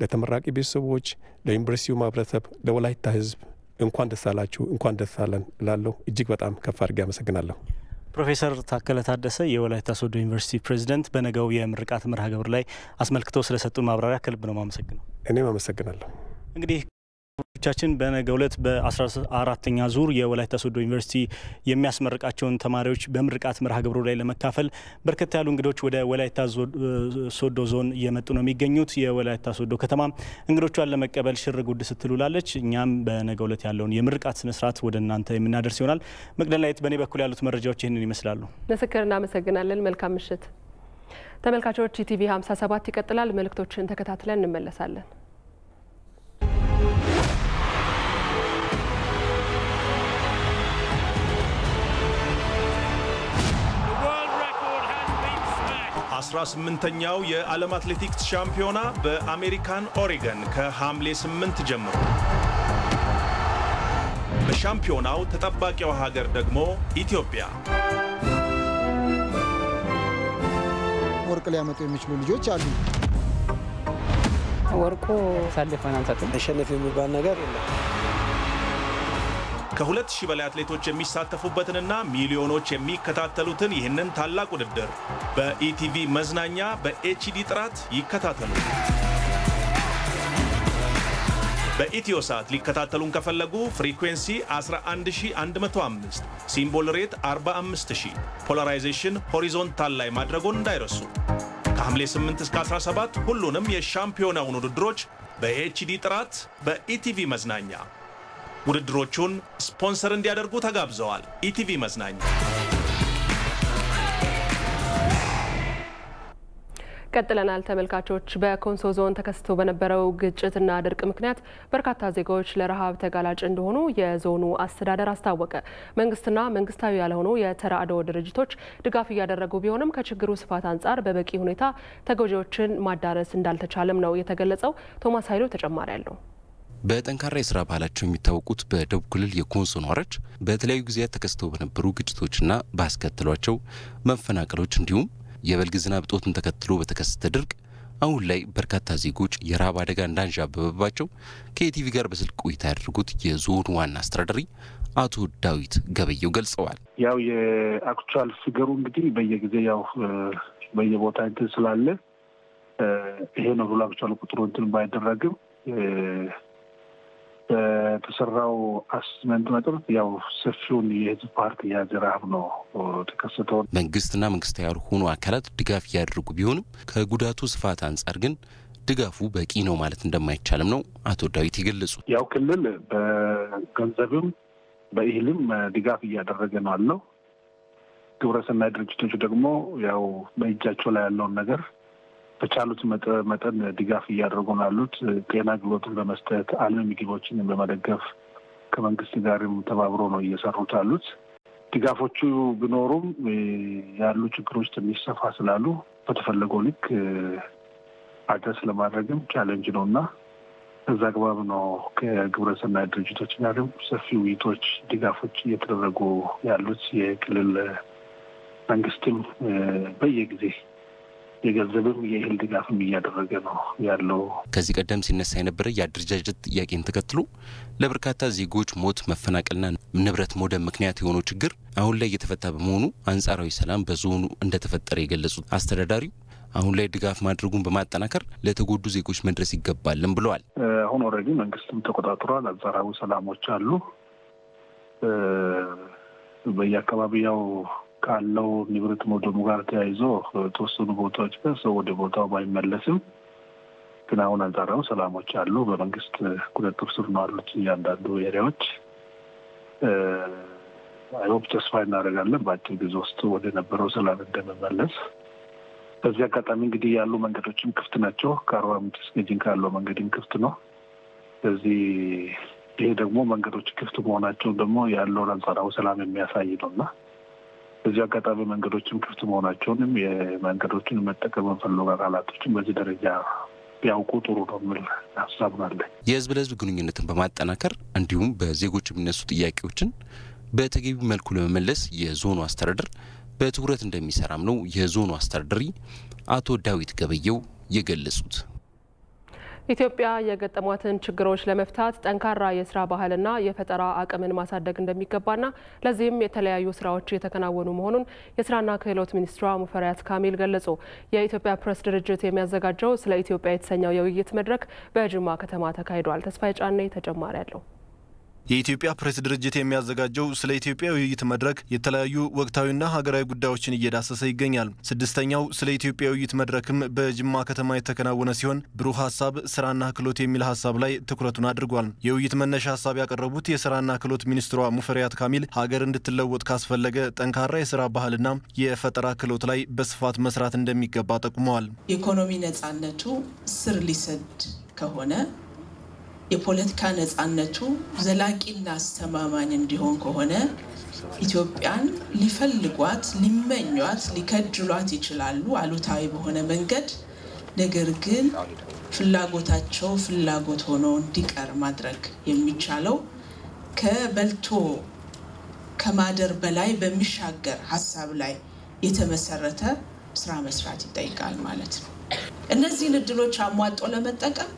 ለተመራቂ ቤተሰቦች፣ ለዩኒቨርሲቲው ማህበረሰብ፣ ለወላይታ ህዝብ እንኳን ደስ አላችሁ፣ እንኳን ደስ አለን እላለሁ። እጅግ በጣም ከፍ አድርጌ አመሰግናለሁ። ፕሮፌሰር ታከለ ታደሰ የወላይታ ሶዶ ዩኒቨርሲቲ ፕሬዚደንት፣ በነገው የምርቃት መርሃ ግብር ላይ አስመልክተው ስለሰጡን ማብራሪያ ከልብ ነው ማመሰግነው። እኔም አመሰግናለሁ። እንግዲህ ቻችን በነገው ዕለት በ14ተኛ ዙር የወላይታ ሶዶ ዩኒቨርሲቲ የሚያስመርቃቸውን ተማሪዎች በምርቃት መርሃ ግብሩ ላይ ለመካፈል በርከት ያሉ እንግዶች ወደ ወላይታ ሶዶ ዞን እየመጡ ነው የሚገኙት። የወላይታ ሶዶ ከተማ እንግዶቿን ለመቀበል ሽር ጉድ ስትሉላለች። እኛም በነገው ዕለት ያለውን የምርቃት ስነስርዓት ወደ እናንተ የምናደርስ ይሆናል። መቅደላዊት፣ በእኔ በኩል ያሉት መረጃዎች ይህንን ይመስላሉ። ምስክር እናመሰግናለን። መልካም ምሽት ተመልካቾች። ኢቲቪ 57 ይቀጥላል። መልእክቶችን ተከታትለን እንመለሳለን። አስራ ስምንተኛው የዓለም አትሌቲክስ ሻምፒዮና በአሜሪካን ኦሬገን ከሐምሌ 8 ጀምሮ በሻምፒዮናው ተጠባቂው ሀገር ደግሞ ኢትዮጵያ። ወርቅ ሊያመጡ የሚችሉ ልጆች አሉ። ወርቁ ሳልፈን አንሰጥም። አሸነፍ የሚባል ነገር የለም። ከሁለት ሺህ በላይ አትሌቶች የሚሳተፉበትንና ሚሊዮኖች የሚከታተሉትን ይህንን ታላቅ ውድድር በኢቲቪ መዝናኛ በኤችዲ ጥራት ይከታተሉ። በኢትዮ ሰዓት ሊከታተሉን ከፈለጉ frequency 11105፣ symbol rate 45000፣ polarization horizontal ላይ ማድረግዎን እንዳይረሱ። ከሐምሌ 8 እስከ 17 ሁሉንም የሻምፒዮናውን ውድድሮች በ HD ጥራት በኢቲቪ መዝናኛ ውድድሮቹን ስፖንሰር እንዲያደርጉ ተጋብዘዋል። ኢቲቪ መዝናኛ። ቀጥለናል ተመልካቾች። በኮንሶ ዞን ተከስቶ በነበረው ግጭትና ድርቅ ምክንያት በርካታ ዜጋዎች ለረሃብ ተጋላጭ እንደሆኑ የዞኑ አስተዳደር አስታወቀ። መንግስትና መንግስታዊ ያልሆኑ የተራድኦ ድርጅቶች ድጋፍ እያደረጉ ቢሆንም ከችግሩ ስፋት አንጻር በበቂ ሁኔታ ተጎጂዎችን ማዳረስ እንዳልተቻለም ነው የተገለጸው። ቶማስ ኃይሉ ተጨማሪ አለው። በጠንካራ የስራ ባህላቸው የሚታወቁት በደቡብ ክልል የኮንሶ ነዋሪዎች በተለያዩ ጊዜያት ተከስተው በነበሩ ግጭቶችና ባስከተሏቸው መፈናቀሎች እንዲሁም የበልግ ዝናብ እጦትን ተከትሎ በተከሰተ ድርቅ አሁን ላይ በርካታ ዜጎች የረሃብ አደጋ እንዳንዣበበባቸው ከኢቲቪ ጋር በስልክ ቆይታ ያደረጉት የዞኑ ዋና አስተዳዳሪ አቶ ዳዊት ገበየው ገልጸዋል። ያው የ actual figure ኡ እንግዲህ በየጊዜ ያው በየቦታ እንትን ስላለ ይሄ ነው ብሎ actual ቁጥሩ እንትን ባይደረግም በተሰራው አስመንት መጠን ያው ሰፊውን የህዝብ ፓርቲ የያዘ ረሃብ ነው ተከሰተው። መንግስትና መንግስታዊ ያልሆኑ አካላት ድጋፍ እያደረጉ ቢሆንም ከጉዳቱ ስፋት አንጻር ግን ድጋፉ በቂ ነው ማለት እንደማይቻልም ነው አቶ ዳዊት የገለጹት። ያው ክልል በገንዘብም በእህልም ድጋፍ እያደረገ ነው አለው። ግብረሰናይ ድርጅቶች ደግሞ ያው በእጃቸው ላይ ያለውን ነገር በቻሉት መጠን ድጋፍ እያደረጉ ነው ያሉት። ጤና አገልግሎትን በመስጠት አልሚ ምግቦችን በመደገፍ ከመንግስት ጋርም ተባብሮ ነው እየሰሩት ያሉት። ድጋፎቹ ቢኖሩም ያሉ ችግሮች ትንሽ ሰፋ ስላሉ በተፈለገው ልክ አድረስ ለማድረግም ቻለንጅ ነው እና እዛ አግባብ ነው ከግብረሰናይ ድርጅቶች ጋርም ሰፊ ውይይቶች፣ ድጋፎች እየተደረጉ ያሉት የክልል መንግስትም በየጊዜ የገንዘብም የእህል ድጋፍም እያደረገ ነው ያለው። ከዚህ ቀደም ሲነሳ የነበረ የአደረጃጀት ጥያቄን ተከትሎ ለበርካታ ዜጎች ሞት፣ መፈናቀልና ንብረት መውደም ምክንያት የሆነው ችግር አሁን ላይ እየተፈታ በመሆኑ አንጻራዊ ሰላም በዞኑ እንደተፈጠረ የገለጹት አስተዳዳሪው አሁን ላይ ድጋፍ ማድረጉን በማጠናከር ለተጎዱ ዜጎች መድረስ ይገባልም ብለዋል። አሁን already መንግስትም ተቆጣጥሯል። አንጻራዊ ሰላሞች አሉ። በየአካባቢው ያው ካለው ንብረት መውደሙ ጋር ተያይዞ የተወሰኑ ቦታዎች ጋር ሰው ወደ ቦታው ባይመለስም ግን አሁን አንጻራዊ ሰላሞች አሉ። በመንግስት ቁጥጥር ስር ነው ያሉት እያንዳንዱ area ዎች። I hope ተስፋ እናደርጋለን በአጭር ጊዜ ውስጥ ወደ ነበረው ሰላም እንደመመለስ። በዚህ አጋጣሚ እንግዲህ ያሉ መንገዶችም ክፍት ናቸው። ከአርባ ምንጭ እስከ ጂንካ ያለው መንገድም ክፍት ነው። ስለዚህ ይሄ ደግሞ መንገዶች ክፍት መሆናቸውን ደግሞ ያለውን አንጻራዊ ሰላም የሚያሳይ ነው እና በዚህ አጋጣሚ መንገዶችም ክፍት መሆናቸውንም የመንገዶችን መጠቀም የፈለጉ አካላቶችን በዚህ ደረጃ ቢያውቁ ጥሩ ነው የሚል ሀሳብ አለኝ። የህዝብ ለህዝብ ግንኙነትን በማጠናከር እንዲሁም በዜጎች የሚነሱ ጥያቄዎችን በተገቢ መልኩ ለመመለስ የዞኑ አስተዳደር በትኩረት እንደሚሰራም ነው የዞኑ አስተዳዳሪ አቶ ዳዊት ገበየው የገለጹት። ኢትዮጵያ የገጠሟትን ችግሮች ለመፍታት ጠንካራ የስራ ባህልና የፈጠራ አቅምን ማሳደግ እንደሚገባና ለዚህም የተለያዩ ስራዎች የተከናወኑ መሆኑን የስራና ክህሎት ሚኒስትሯ ሙፈሪያት ካሚል ገለጹ። የኢትዮጵያ ፕሬስ ድርጅት የሚያዘጋጀው ስለ ኢትዮጵያ የተሰኘው የውይይት መድረክ በጅማ ከተማ ተካሂዷል። ተስፋዬ ጫኔ ተጨማሪ አለው። የኢትዮጵያ ፕሬስ ድርጅት የሚያዘጋጀው ስለ ኢትዮጵያ ውይይት መድረክ የተለያዩ ወቅታዊና ሀገራዊ ጉዳዮችን እየዳሰሰ ይገኛል። ስድስተኛው ስለ ኢትዮጵያ ውይይት መድረክም በጅማ ከተማ የተከናወነ ሲሆን ብሩህ ሀሳብ ስራና ክህሎት የሚል ሀሳብ ላይ ትኩረቱን አድርጓል። የውይይት መነሻ ሀሳብ ያቀረቡት የስራና ክህሎት ሚኒስትሯ ሙፈሪያት ካሚል ሀገር እንድትለወጥ ካስፈለገ ጠንካራ የስራ ባህልና የፈጠራ ክህሎት ላይ በስፋት መስራት እንደሚገባ ጠቁመዋል። የኢኮኖሚ ነጻነቱ ስር ሊሰድ ከሆነ የፖለቲካ ነጻነቱ ዘላቂና አስተማማኝ እንዲሆን ከሆነ ኢትዮጵያን ሊፈልጓት፣ ሊመኟት፣ ሊከጅሏት ይችላሉ አሉታዊ በሆነ መንገድ። ነገር ግን ፍላጎታቸው ፍላጎት ሆኖ እንዲቀር ማድረግ የሚቻለው ከበልቶ ከማደር በላይ በሚሻገር ሀሳብ ላይ የተመሰረተ ስራ መስራት ይጠይቃል ማለት ነው። እነዚህን እድሎች አሟጦ ለመጠቀም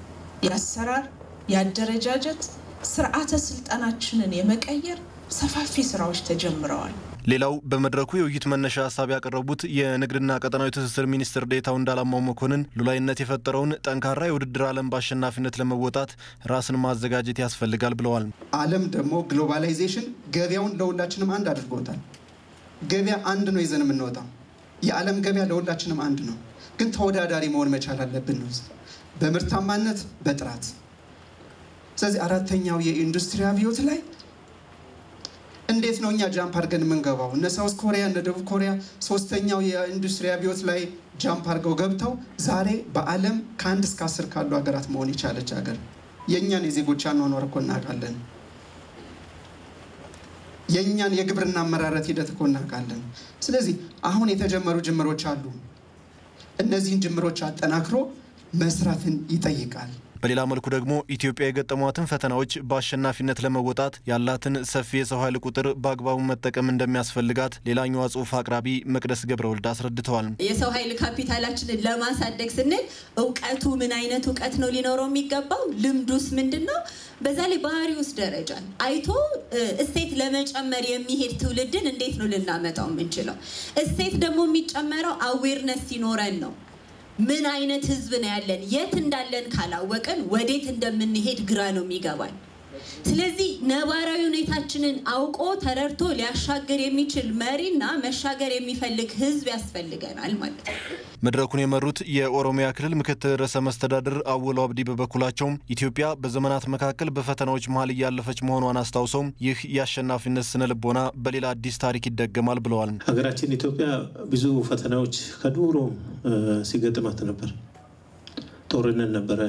የአሰራር የአደረጃጀት ስርዓተ ስልጠናችንን የመቀየር ሰፋፊ ስራዎች ተጀምረዋል። ሌላው በመድረኩ የውይይት መነሻ ሀሳብ ያቀረቡት የንግድና ቀጠናዊ ትስስር ሚኒስትር ዴኤታው እንዳላማው መኮንን ሉላዊነት የፈጠረውን ጠንካራ የውድድር ዓለም በአሸናፊነት ለመወጣት ራስን ማዘጋጀት ያስፈልጋል ብለዋል። ዓለም ደግሞ globalization ገበያውን ለሁላችንም አንድ አድርጎታል። ገበያ አንድ ነው ይዘን የምንወጣው። የዓለም ገበያ ለሁላችንም አንድ ነው፣ ግን ተወዳዳሪ መሆን መቻል አለብን ነው በምርታማነት በጥራት። ስለዚህ አራተኛው የኢንዱስትሪ አብዮት ላይ እንዴት ነው እኛ jump አድርገን የምንገባው? እነ South Korea እነ ደቡብ ኮሪያ ሶስተኛው የኢንዱስትሪ አብዮት ላይ jump አድርገው ገብተው ዛሬ በዓለም ከአንድ እስከ አስር ካሉ ሀገራት መሆን የቻለች ሀገር የእኛን የዜጎች አኗኗር እኮ እናውቃለን። የእኛን የግብርና አመራረት ሂደት እኮ እናውቃለን። ስለዚህ አሁን የተጀመሩ ጅምሮች አሉ። እነዚህን ጅምሮች አጠናክሮ መስራትን ይጠይቃል። በሌላ መልኩ ደግሞ ኢትዮጵያ የገጠሟትን ፈተናዎች በአሸናፊነት ለመወጣት ያላትን ሰፊ የሰው ኃይል ቁጥር በአግባቡ መጠቀም እንደሚያስፈልጋት ሌላኛዋ ጽሑፍ አቅራቢ መቅደስ ገብረወልድ አስረድተዋል። የሰው ኃይል ካፒታላችንን ለማሳደግ ስንል እውቀቱ ምን አይነት እውቀት ነው ሊኖረው የሚገባው? ልምዱስ ምንድን ነው? በዛ ላይ ባህሪውስ ደረጃን አይቶ እሴት ለመጨመር የሚሄድ ትውልድን እንዴት ነው ልናመጣው የምንችለው? እሴት ደግሞ የሚጨመረው አዌርነስ ሲኖረን ነው። ምን አይነት ህዝብ ነው ያለን? የት እንዳለን ካላወቅን ወዴት እንደምንሄድ ግራ ነው የሚገባል። ስለዚህ ነባራዊ ሁኔታችንን አውቆ ተረድቶ ሊያሻገር የሚችል መሪና መሻገር የሚፈልግ ህዝብ ያስፈልገናል ማለት ነው። መድረኩን የመሩት የኦሮሚያ ክልል ምክትል ርዕሰ መስተዳድር አወሎ አብዲ በበኩላቸው ኢትዮጵያ በዘመናት መካከል በፈተናዎች መሀል እያለፈች መሆኗን አስታውሰው ይህ የአሸናፊነት ስነ ልቦና በሌላ አዲስ ታሪክ ይደገማል ብለዋል። ሀገራችን ኢትዮጵያ ብዙ ፈተናዎች ከዱሮ ሲገጥማት ነበር። ጦርነት ነበረ፣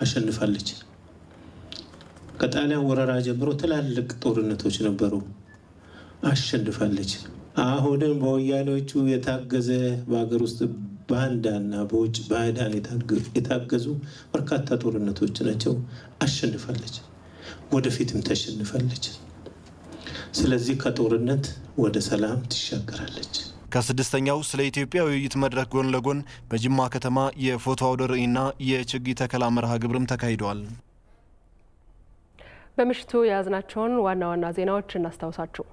አሸንፋለች። ከጣሊያን ወረራ ጀምሮ ትላልቅ ጦርነቶች ነበሩ፣ አሸንፋለች። አሁንም በወያኔዎቹ የታገዘ በሀገር ውስጥ ባንዳና በውጭ ባዕዳን የታገዙ በርካታ ጦርነቶች ናቸው፣ አሸንፋለች። ወደፊትም ተሸንፋለች። ስለዚህ ከጦርነት ወደ ሰላም ትሻገራለች። ከስድስተኛው ስለ ኢትዮጵያ ውይይት መድረክ ጎን ለጎን በጅማ ከተማ የፎቶ አውደ ርዕይና የችግኝ ተከላ መርሃ ግብርም ተካሂደዋል። በምሽቱ የያዝናቸውን ዋና ዋና ዜናዎች እናስታውሳችሁ።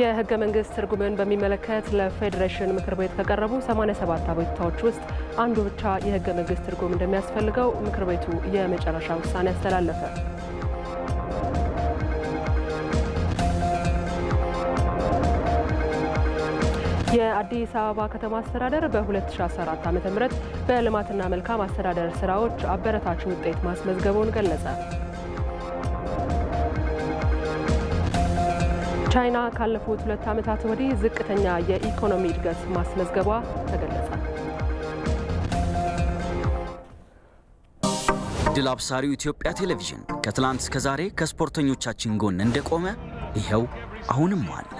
የህገ መንግስት ትርጉምን በሚመለከት ለፌዴሬሽን ምክር ቤት ከቀረቡ 87 አቤቱታዎች ውስጥ አንዱ ብቻ የህገ መንግስት ትርጉም እንደሚያስፈልገው ምክር ቤቱ የመጨረሻ ውሳኔ አስተላለፈ። የአዲስ አበባ ከተማ አስተዳደር በ2014 ዓ ም በልማትና መልካም አስተዳደር ስራዎች አበረታች ውጤት ማስመዝገቡን ገለጸ። ቻይና ካለፉት ሁለት ዓመታት ወዲህ ዝቅተኛ የኢኮኖሚ እድገት ማስመዝገቧ ተገለጸ። ድል አብሳሪው ኢትዮጵያ ቴሌቪዥን ከትላንት እስከ ዛሬ ከስፖርተኞቻችን ጎን እንደቆመ ይኸው አሁንም አለ።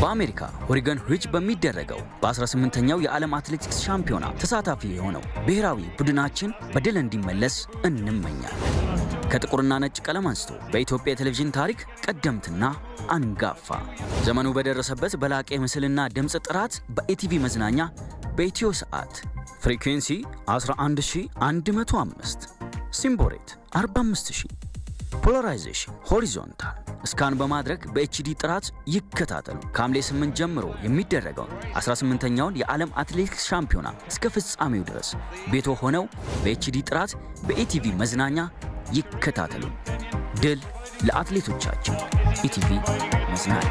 በአሜሪካ ኦሪገን ሪጅ በሚደረገው በ18ኛው የዓለም አትሌቲክስ ሻምፒዮና ተሳታፊ የሆነው ብሔራዊ ቡድናችን በድል እንዲመለስ እንመኛለን። ከጥቁርና ነጭ ቀለም አንስቶ በኢትዮጵያ የቴሌቪዥን ታሪክ ቀደምትና አንጋፋ። ዘመኑ በደረሰበት በላቀ ምስልና ድምፅ ጥራት በኢቲቪ መዝናኛ በኢትዮ ሰዓት frequency 11105 symbol rate 45000 polarization horizontal። scan በማድረግ በ HD ጥራት ይከታተሉ። ከሐምሌ 8 ጀምሮ የሚደረገውን 18ኛውን የዓለም አትሌቲክስ ሻምፒዮና እስከ ፍጻሜው ድረስ ቤቶ ሆነው በኤችዲ ጥራት በኢቲቪ መዝናኛ ይከታተሉ። ድል ለአትሌቶቻችን! ኢቲቪ መዝናኛ።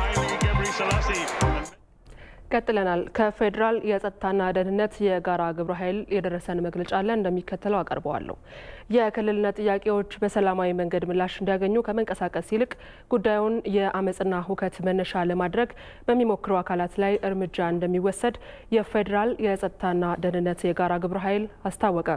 ቀጥለናል። ከፌዴራል የጸጥታና ደህንነት የጋራ ግብረ ኃይል የደረሰን መግለጫ አለ፣ እንደሚከተለው አቀርበዋለሁ። የክልልነት ጥያቄዎች በሰላማዊ መንገድ ምላሽ እንዲያገኙ ከመንቀሳቀስ ይልቅ ጉዳዩን የአመፅና ሁከት መነሻ ለማድረግ በሚሞክሩ አካላት ላይ እርምጃ እንደሚወሰድ የፌዴራል የጸጥታና ደህንነት የጋራ ግብረ ኃይል አስታወቀ።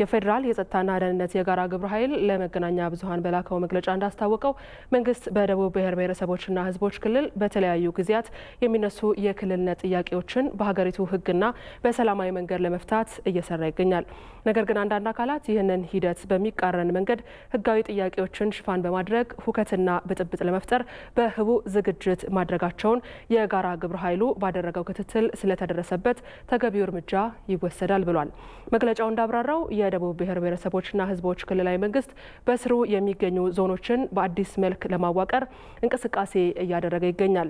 የፌዴራል የጸጥታና ደህንነት የጋራ ግብረ ኃይል ለመገናኛ ብዙኃን በላከው መግለጫ እንዳስታወቀው መንግስት በደቡብ ብሔር ብሔረሰቦችና ሕዝቦች ክልል በተለያዩ ጊዜያት የሚነሱ የክልልነት ጥያቄዎችን በሀገሪቱ ሕግና በሰላማዊ መንገድ ለመፍታት እየሰራ ይገኛል። ነገር ግን አንዳንድ አካላት ይህንን ሂደት በሚቃረን መንገድ ሕጋዊ ጥያቄዎችን ሽፋን በማድረግ ሁከትና ብጥብጥ ለመፍጠር በህቡ ዝግጅት ማድረጋቸውን የጋራ ግብረ ኃይሉ ባደረገው ክትትል ስለተደረሰበት ተገቢው እርምጃ ይወሰዳል ብሏል። መግለጫው እንዳብራራው የደቡብ ብሔር ብሔረሰቦችና ሕዝቦች ክልላዊ መንግስት በስሩ የሚገኙ ዞኖችን በአዲስ መልክ ለማዋቀር እንቅስቃሴ እያደረገ ይገኛል።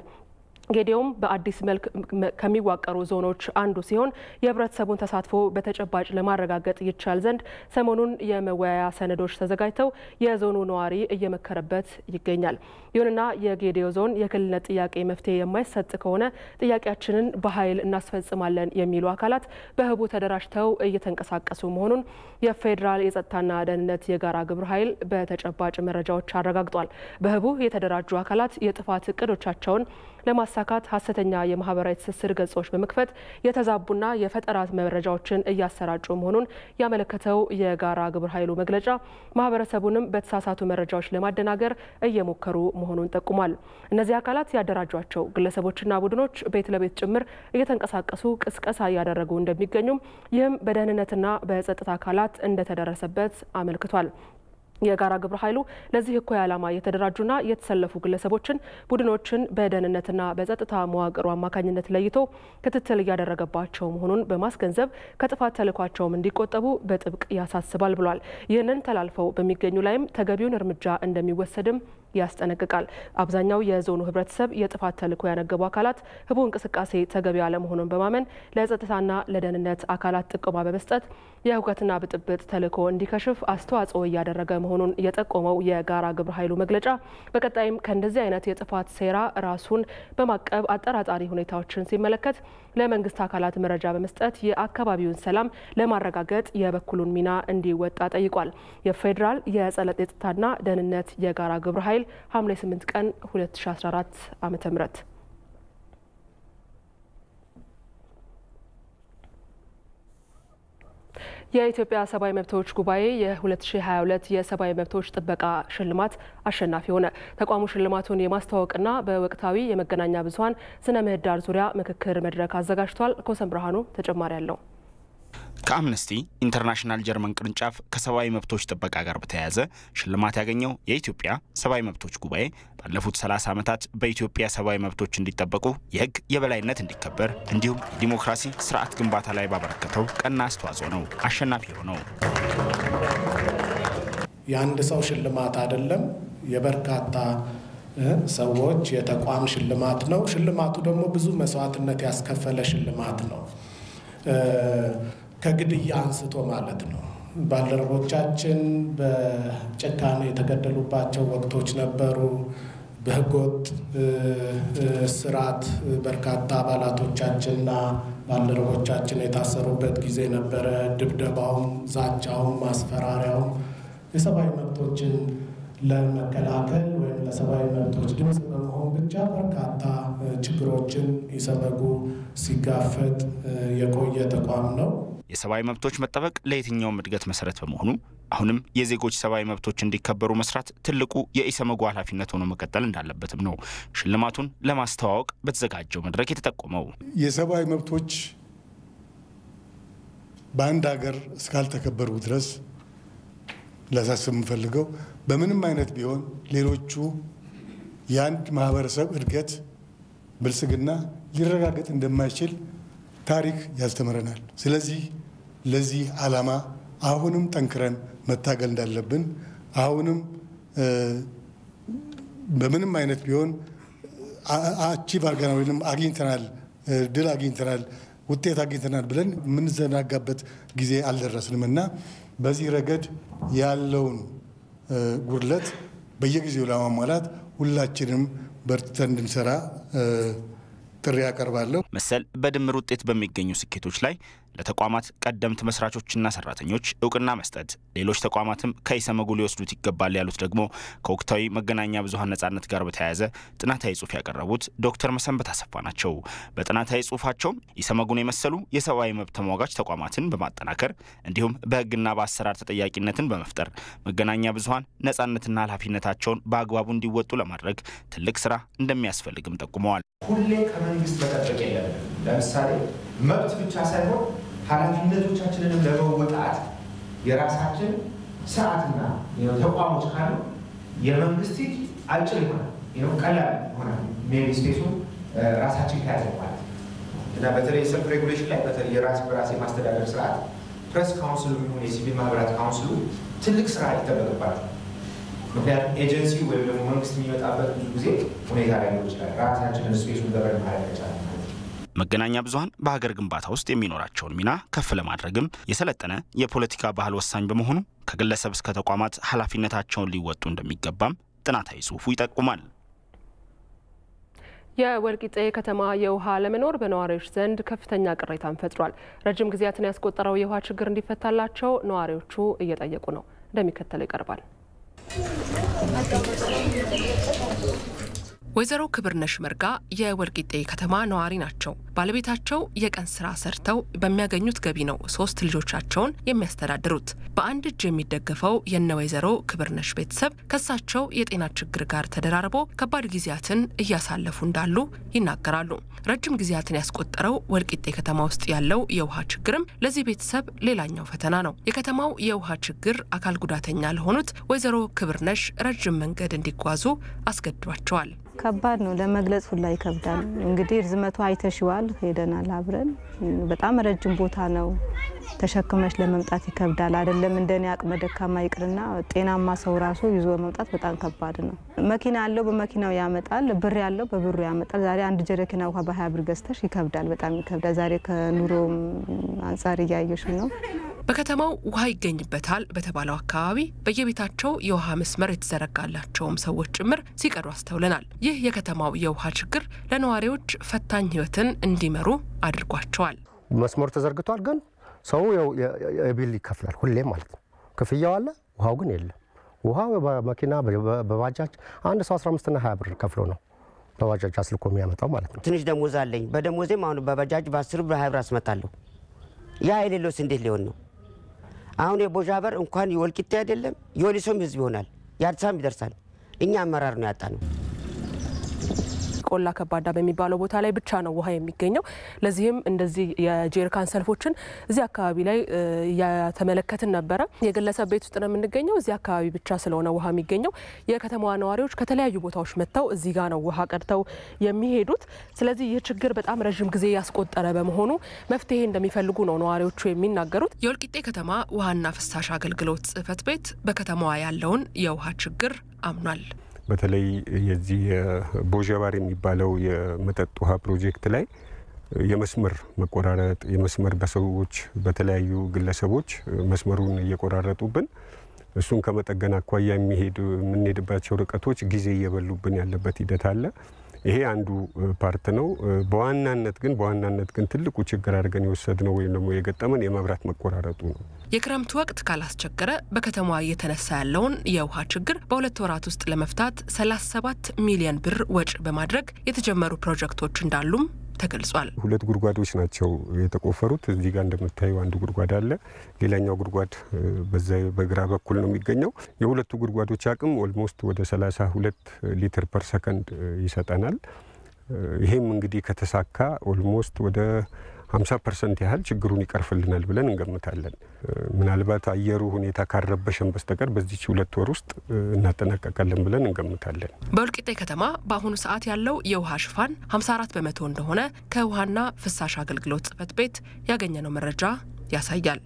ጌዲዮም በአዲስ መልክ ከሚዋቀሩ ዞኖች አንዱ ሲሆን የህብረተሰቡን ተሳትፎ በተጨባጭ ለማረጋገጥ ይቻል ዘንድ ሰሞኑን የመወያያ ሰነዶች ተዘጋጅተው የዞኑ ነዋሪ እየመከረበት ይገኛል። ይሁንና የጌዲዮ ዞን የክልልነት ጥያቄ መፍትሄ የማይሰጥ ከሆነ ጥያቄያችንን በኃይል እናስፈጽማለን የሚሉ አካላት በህቡ ተደራጅተው እየተንቀሳቀሱ መሆኑን የፌዴራል የጸጥታና ደህንነት የጋራ ግብረ ኃይል በተጨባጭ መረጃዎች አረጋግጧል። በህቡ የተደራጁ አካላት የጥፋት እቅዶቻቸውን ለማሳካት ሀሰተኛ የማህበራዊ ትስስር ገጾች በመክፈት የተዛቡና የፈጠራ መረጃዎችን እያሰራጩ መሆኑን ያመለከተው የጋራ ግብረ ኃይሉ መግለጫ ማህበረሰቡንም በተሳሳቱ መረጃዎች ለማደናገር እየሞከሩ መሆኑን ጠቁሟል። እነዚህ አካላት ያደራጇቸው ግለሰቦችና ቡድኖች ቤት ለቤት ጭምር እየተንቀሳቀሱ ቅስቀሳ እያደረጉ እንደሚገኙም ይህም በደህንነትና በጸጥታ አካላት እንደተደረሰበት አመልክቷል። የጋራ ግብረ ኃይሉ ለዚህ እኩይ ዓላማ የተደራጁና የተሰለፉ ግለሰቦችን፣ ቡድኖችን በደህንነትና በጸጥታ መዋቅሩ አማካኝነት ለይቶ ክትትል እያደረገባቸው መሆኑን በማስገንዘብ ከጥፋት ተልዕኳቸውም እንዲቆጠቡ በጥብቅ ያሳስባል ብሏል። ይህንን ተላልፈው በሚገኙ ላይም ተገቢውን እርምጃ እንደሚወሰድም ያስጠነቅቃል። አብዛኛው የዞኑ ህብረተሰብ የጥፋት ተልዕኮ ያነገቡ አካላት ህቡ እንቅስቃሴ ተገቢ አለመሆኑን በማመን ለጸጥታና ለደህንነት አካላት ጥቆማ በመስጠት የሁከትና ብጥብጥ ተልዕኮ እንዲከሽፍ አስተዋጽኦ እያደረገ መሆኑን የጠቆመው የጋራ ግብረ ኃይሉ መግለጫ በቀጣይም ከእንደዚህ አይነት የጥፋት ሴራ ራሱን በማቀብ አጠራጣሪ ሁኔታዎችን ሲመለከት ለመንግስት አካላት መረጃ በመስጠት የአካባቢውን ሰላም ለማረጋገጥ የበኩሉን ሚና እንዲወጣ ጠይቋል። የፌዴራል የጸጥታና ደህንነት የጋራ ግብረ ኃይል ሐምሌ 8 ቀን 2014 ዓ.ም የኢትዮጵያ ሰብአዊ መብቶች ጉባኤ የ2022 የሰብአዊ መብቶች ጥበቃ ሽልማት አሸናፊ ሆነ። ተቋሙ ሽልማቱን የማስተዋወቅና በወቅታዊ የመገናኛ ብዙኃን ስነ ምህዳር ዙሪያ ምክክር መድረክ አዘጋጅቷል። ኮሰን ብርሃኑ ተጨማሪ አለው። ከአምነስቲ ኢንተርናሽናል ጀርመን ቅርንጫፍ ከሰብአዊ መብቶች ጥበቃ ጋር በተያያዘ ሽልማት ያገኘው የኢትዮጵያ ሰብአዊ መብቶች ጉባኤ ባለፉት 30 ዓመታት በኢትዮጵያ ሰብአዊ መብቶች እንዲጠበቁ የሕግ የበላይነት እንዲከበር እንዲሁም የዲሞክራሲ ስርዓት ግንባታ ላይ ባበረከተው ቀና አስተዋጽኦ ነው አሸናፊ የሆነው። የአንድ ሰው ሽልማት አይደለም፣ የበርካታ ሰዎች የተቋም ሽልማት ነው። ሽልማቱ ደግሞ ብዙ መስዋዕትነት ያስከፈለ ሽልማት ነው። ከግድያ አንስቶ ማለት ነው። ባልደረቦቻችን በጭካኔ የተገደሉባቸው ወቅቶች ነበሩ። በህገወጥ እስራት በርካታ አባላቶቻችንና ባልደረቦቻችን የታሰሩበት ጊዜ ነበረ። ድብደባውም፣ ዛቻውም፣ ማስፈራሪያውም የሰብአዊ መብቶችን ለመከላከል ወይም ለሰብአዊ መብቶች ድምፅ በመሆን ብቻ በርካታ ችግሮችን ይሰበጉ ሲጋፈጥ የቆየ ተቋም ነው። የሰብአዊ መብቶች መጠበቅ ለየትኛውም እድገት መሰረት በመሆኑ አሁንም የዜጎች ሰብአዊ መብቶች እንዲከበሩ መስራት ትልቁ የኢሰመጉ ኃላፊነት ሆኖ መቀጠል እንዳለበትም ነው ሽልማቱን ለማስተዋወቅ በተዘጋጀው መድረክ የተጠቆመው። የሰብአዊ መብቶች በአንድ ሀገር እስካልተከበሩ ድረስ ላሳስብ የምፈልገው በምንም አይነት ቢሆን ሌሎቹ የአንድ ማህበረሰብ እድገት ብልጽግና ሊረጋገጥ እንደማይችል ታሪክ ያስተምረናል። ስለዚህ ለዚህ ዓላማ አሁንም ጠንክረን መታገል እንዳለብን አሁንም በምንም አይነት ቢሆን አቺቭ አድርገናል ወይም አግኝተናል፣ ድል አግኝተናል፣ ውጤት አግኝተናል ብለን የምንዘናጋበት ጊዜ አልደረስንም እና በዚህ ረገድ ያለውን ጉድለት በየጊዜው ለማሟላት ሁላችንም በርትተን እንድንሰራ ጥሪ ያቀርባለሁ። መሰል በድምር ውጤት በሚገኙ ስኬቶች ላይ ለተቋማት ቀደምት መስራቾችና ሰራተኞች እውቅና መስጠት፣ ሌሎች ተቋማትም ከኢሰመጉ ሊወስዱት ይገባል ያሉት ደግሞ ከወቅታዊ መገናኛ ብዙኃን ነጻነት ጋር በተያያዘ ጥናታዊ ጽሑፍ ያቀረቡት ዶክተር መሰንበት አሰፋ ናቸው። በጥናታዊ ጽሑፋቸውም ኢሰመጉን የመሰሉ የሰብአዊ መብት ተሟጋች ተቋማትን በማጠናከር እንዲሁም በሕግና በአሰራር ተጠያቂነትን በመፍጠር መገናኛ ብዙኃን ነጻነትና ኃላፊነታቸውን በአግባቡ እንዲወጡ ለማድረግ ትልቅ ስራ እንደሚያስፈልግም ጠቁመዋል። ሁሌ ከመንግስት መጠበቅ የለብንም። ለምሳሌ መብት ብቻ ሳይሆን ኃላፊነቶቻችንንም ለመወጣት የራሳችን ስርዓትና ተቋሞች ካሉ የመንግስት እጅ አጭር ይሆናል፣ ቀላል ይሆናል። maybe space ኡን ራሳችን ከያዘ ማለት እና በተለይ self regulation ላይ በተለይ የራስ በራስ የማስተዳደር ስርዓት press council ኡ የሚሆን የሲቪል ማህበራት council ኡ ትልቅ ስራ ይጠበቅባቸው። ምክንያቱም ኤጀንሲ ወይም ደግሞ መንግስት የሚመጣበት ብዙ ጊዜ ሁኔታ ላይ ሊሆን ይችላል። ራሳችንን ስፔሱን ገበን ማድረግ ከቻለ መገናኛ ብዙኃን በሀገር ግንባታ ውስጥ የሚኖራቸውን ሚና ከፍ ለማድረግም የሰለጠነ የፖለቲካ ባህል ወሳኝ በመሆኑ ከግለሰብ እስከ ተቋማት ኃላፊነታቸውን ሊወጡ እንደሚገባም ጥናታዊ ጽሑፉ ይጠቁማል። የወልቂጤ ከተማ የውሃ አለመኖር በነዋሪዎች ዘንድ ከፍተኛ ቅሬታን ፈጥሯል። ረጅም ጊዜያትን ያስቆጠረው የውሃ ችግር እንዲፈታላቸው ነዋሪዎቹ እየጠየቁ ነው። እንደሚከተለው ይቀርባል። ወይዘሮ ክብርነሽ መርጋ የወልቂጤ ከተማ ነዋሪ ናቸው። ባለቤታቸው የቀን ስራ ሰርተው በሚያገኙት ገቢ ነው ሶስት ልጆቻቸውን የሚያስተዳድሩት። በአንድ እጅ የሚደገፈው የነ ወይዘሮ ክብርነሽ ቤተሰብ ከሳቸው የጤና ችግር ጋር ተደራርቦ ከባድ ጊዜያትን እያሳለፉ እንዳሉ ይናገራሉ። ረጅም ጊዜያትን ያስቆጠረው ወልቂጤ ከተማ ውስጥ ያለው የውሃ ችግርም ለዚህ ቤተሰብ ሌላኛው ፈተና ነው። የከተማው የውሃ ችግር አካል ጉዳተኛ ለሆኑት ወይዘሮ ክብርነሽ ረጅም መንገድ እንዲጓዙ አስገድዷቸዋል። ከባድ ነው ለመግለጽ ሁላ ይከብዳል። እንግዲህ ርዝመቱ አይተሽዋል፣ ሄደናል አብረን። በጣም ረጅም ቦታ ነው፣ ተሸክመሽ ለመምጣት ይከብዳል። አይደለም እንደኔ አቅመ ደካማ ይቅርና ጤናማ ሰው ራሱ ይዞ መምጣት በጣም ከባድ ነው። መኪና ያለው በመኪናው ያመጣል፣ ብር ያለው በብሩ ያመጣል። ዛሬ አንድ ጀረኪና ውሃ በሀያ ብር ገዝተሽ ይከብዳል፣ በጣም ይከብዳል። ዛሬ ከኑሮ አንጻር እያየሽ ነው። በከተማው ውሃ ይገኝበታል በተባለው አካባቢ በየቤታቸው የውሃ መስመር የተዘረጋላቸውም ሰዎች ጭምር ሲቀዱ አስተውለናል። ይህ የከተማው የውሃ ችግር ለነዋሪዎች ፈታኝ ሕይወትን እንዲመሩ አድርጓቸዋል። መስመሩ ተዘርግቷል፣ ግን ሰው የቢል ይከፍላል ሁሌም ማለት ነው። ክፍያው አለ፣ ውሃው ግን የለም። ውሃ በመኪና በባጃጅ አንድ ሰው 15ና 20 ብር ከፍሎ ነው በባጃጅ አስልኮ የሚያመጣው ማለት ነው። ትንሽ ደሞዝ አለኝ። በደሞዜም አሁን በባጃጅ በ10 ብር 20 ብር አስመጣለሁ። ያ የሌለውስ እንዴት ሊሆን ነው? አሁን የቦዣ በር እንኳን የወልቂጤ አይደለም የወሊሶም ህዝብ ይሆናል፣ የአዲስ አበባም ይደርሳል። እኛ አመራር ነው ያጣ ነው። ቆላ ከባዳ በሚባለው ቦታ ላይ ብቻ ነው ውሃ የሚገኘው። ለዚህም እንደዚህ የጄሪካን ሰልፎችን እዚህ አካባቢ ላይ እያተመለከትን ነበረ። የግለሰብ ቤት ውስጥ ነው የምንገኘው። እዚህ አካባቢ ብቻ ስለሆነ ውሃ የሚገኘው የከተማዋ ነዋሪዎች ከተለያዩ ቦታዎች መጥተው እዚህ ጋር ነው ውሃ ቀድተው የሚሄዱት። ስለዚህ ይህ ችግር በጣም ረዥም ጊዜ ያስቆጠረ በመሆኑ መፍትሄ እንደሚፈልጉ ነው ነዋሪዎቹ የሚናገሩት። የወልቂጤ ከተማ ውሃና ፍሳሽ አገልግሎት ጽሕፈት ቤት በከተማዋ ያለውን የውሃ ችግር አምኗል። በተለይ የዚህ ቦዣባር የሚባለው የመጠጥ ውሃ ፕሮጀክት ላይ የመስመር መቆራረጥ የመስመር በሰዎች በተለያዩ ግለሰቦች መስመሩን እየቆራረጡብን እሱን ከመጠገን አኳያ የሚሄድ የምንሄድባቸው ርቀቶች ጊዜ እየበሉብን ያለበት ሂደት አለ። ይሄ አንዱ part ነው። በዋናነት ግን በዋናነት ግን ትልቁ ችግር አድርገን የወሰድነው ወይም ደግሞ የገጠመን የመብራት መቆራረጡ ነው። የክረምት ወቅት ካላስቸገረ በከተማዋ እየተነሳ ያለውን የውሃ ችግር በሁለት ወራት ውስጥ ለመፍታት 37 ሚሊዮን ብር ወጪ በማድረግ የተጀመሩ ፕሮጀክቶች እንዳሉም ተገልጿል። ሁለት ጉድጓዶች ናቸው የተቆፈሩት። እዚህ ጋር እንደምታዩ አንዱ ጉድጓድ አለ። ሌላኛው ጉድጓድ በዛ በግራ በኩል ነው የሚገኘው። የሁለቱ ጉድጓዶች አቅም almost ወደ 32 ሊትር per second ይሰጠናል። ይሄም እንግዲህ ከተሳካ almost ወደ 50 percent ያህል ችግሩን ይቀርፍልናል ብለን እንገምታለን። ምናልባት አየሩ ሁኔታ ካረበሸን በስተቀር በዚች ሁለት ወር ውስጥ እናጠናቀቃለን ብለን እንገምታለን። በወልቂጤ ከተማ በአሁኑ ሰዓት ያለው የውሃ ሽፋን 54 በመቶ እንደሆነ ከውሃና ፍሳሽ አገልግሎት ጽሕፈት ቤት ያገኘነው መረጃ ያሳያል።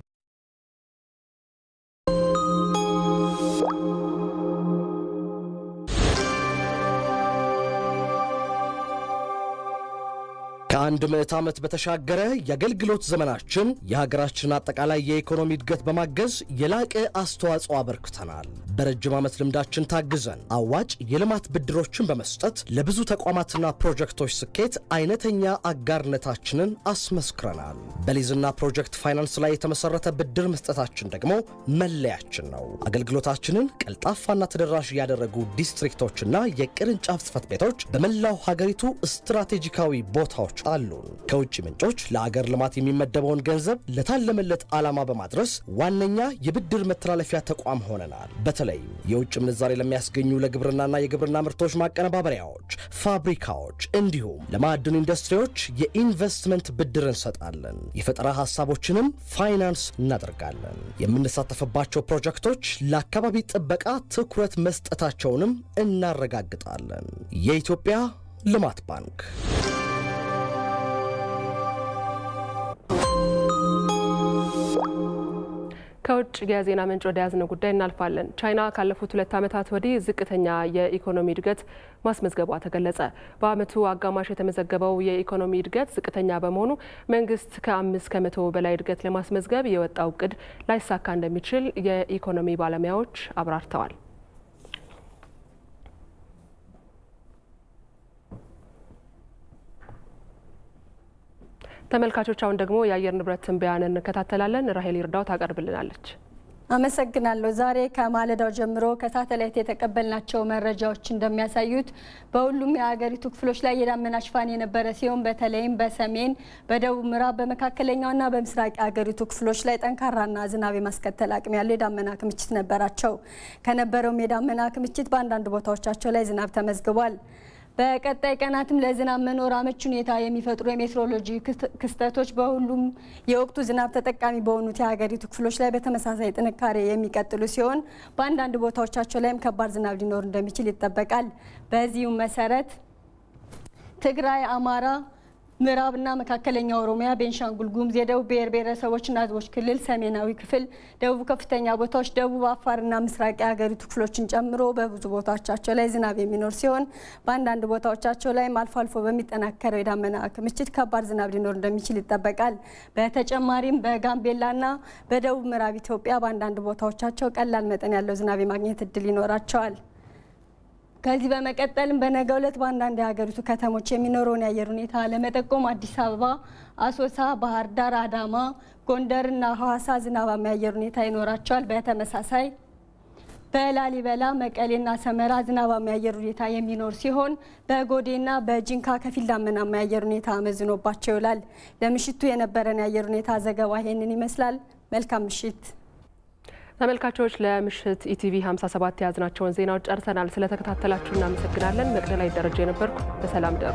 አንድ ምዕት ዓመት በተሻገረ የአገልግሎት ዘመናችን የሀገራችን አጠቃላይ የኢኮኖሚ እድገት በማገዝ የላቀ አስተዋጽኦ አበርክተናል። በረጅም ዓመት ልምዳችን ታግዘን አዋጭ የልማት ብድሮችን በመስጠት ለብዙ ተቋማትና ፕሮጀክቶች ስኬት አይነተኛ አጋርነታችንን አስመስክረናል። በሊዝና ፕሮጀክት ፋይናንስ ላይ የተመሰረተ ብድር መስጠታችን ደግሞ መለያችን ነው። አገልግሎታችንን ቀልጣፋና ተደራሽ ያደረጉ ዲስትሪክቶችና የቅርንጫፍ ጽህፈት ቤቶች በመላው ሀገሪቱ ስትራቴጂካዊ ቦታዎች አሉን። ከውጭ ምንጮች ለአገር ልማት የሚመደበውን ገንዘብ ለታለመለት ዓላማ በማድረስ ዋነኛ የብድር መተላለፊያ ተቋም ሆነናል። በተለይም የውጭ ምንዛሬ ለሚያስገኙ ለግብርናና የግብርና ምርቶች ማቀነባበሪያዎች፣ ፋብሪካዎች እንዲሁም ለማዕድን ኢንዱስትሪዎች የኢንቨስትመንት ብድር እንሰጣለን። የፈጠራ ሀሳቦችንም ፋይናንስ እናደርጋለን። የምንሳተፍባቸው ፕሮጀክቶች ለአካባቢ ጥበቃ ትኩረት መስጠታቸውንም እናረጋግጣለን። የኢትዮጵያ ልማት ባንክ ከውጭ የዜና ምንጭ ወደ ያዝነው ጉዳይ እናልፋለን። ቻይና ካለፉት ሁለት ዓመታት ወዲህ ዝቅተኛ የኢኮኖሚ እድገት ማስመዝገቧ ተገለጸ። በዓመቱ አጋማሽ የተመዘገበው የኢኮኖሚ እድገት ዝቅተኛ በመሆኑ መንግስት ከአምስት ከመቶ በላይ እድገት ለማስመዝገብ የወጣው እቅድ ላይሳካ እንደሚችል የኢኮኖሚ ባለሙያዎች አብራርተዋል። ተመልካቾች አሁን ደግሞ የአየር ንብረት ትንበያን እንከታተላለን። ራሄል ይርዳው ታቀርብልናለች። አመሰግናለሁ። ዛሬ ከማለዳው ጀምሮ ከሳተላይት የተቀበልናቸው መረጃዎች እንደሚያሳዩት በሁሉም የሀገሪቱ ክፍሎች ላይ የዳመና ሽፋን የነበረ ሲሆን በተለይም በሰሜን፣ በደቡብ ምዕራብ፣ በመካከለኛውና በምስራቅ የሀገሪቱ ክፍሎች ላይ ጠንካራና ዝናብ የማስከተል አቅም ያለው የዳመና ክምችት ነበራቸው። ከነበረውም የዳመና ክምችት በአንዳንድ ቦታዎቻቸው ላይ ዝናብ ተመዝግቧል። በቀጣይ ቀናትም ለዝናብ መኖር አመች ሁኔታ የሚፈጥሩ የሜትሮሎጂ ክስተቶች በሁሉም የወቅቱ ዝናብ ተጠቃሚ በሆኑት የሀገሪቱ ክፍሎች ላይ በተመሳሳይ ጥንካሬ የሚቀጥሉ ሲሆን በአንዳንድ ቦታዎቻቸው ላይም ከባድ ዝናብ ሊኖር እንደሚችል ይጠበቃል። በዚሁም መሰረት ትግራይ፣ አማራ ምዕራብና መካከለኛ ኦሮሚያ፣ ቤንሻንጉል ጉሙዝ፣ የደቡብ ብሔር ብሔረሰቦችና ሕዝቦች ክልል ሰሜናዊ ክፍል፣ ደቡብ ከፍተኛ ቦታዎች፣ ደቡብ አፋርና ምስራቅ የሀገሪቱ ክፍሎችን ጨምሮ በብዙ ቦታዎቻቸው ላይ ዝናብ የሚኖር ሲሆን በአንዳንድ ቦታዎቻቸው ላይም አልፎ አልፎ በሚጠናከረው የዳመና ክምችት ከባድ ዝናብ ሊኖር እንደሚችል ይጠበቃል። በተጨማሪም በጋምቤላና በደቡብ ምዕራብ ኢትዮጵያ በአንዳንድ ቦታዎቻቸው ቀላል መጠን ያለው ዝናብ የማግኘት እድል ይኖራቸዋል። ከዚህ በመቀጠልም በነገው ዕለት በአንዳንድ የሀገሪቱ ከተሞች የሚኖረውን የአየር ሁኔታ ለመጠቆም አዲስ አበባ፣ አሶሳ፣ ባህር ዳር፣ አዳማ፣ ጎንደርና ሐዋሳ ዝናባማ የአየር ሁኔታ ይኖራቸዋል። በተመሳሳይ በላሊበላ መቀሌና ሰመራ ዝናባማ የአየር ሁኔታ የሚኖር ሲሆን በጎዴና በጂንካ ከፊል ዳመናማ የአየር ሁኔታ መዝኖባቸው ይውላል። ለምሽቱ የነበረን የአየር ሁኔታ ዘገባ ይሄንን ይመስላል። መልካም ምሽት። ተመልካቾች ለምሽት ኢቲቪ 57 የያዝናቸውን ዜናዎች ጨርሰናል። ስለተከታተላችሁ እናመሰግናለን። መቅደላይ ደረጃ የነበርኩ በሰላም ደሩ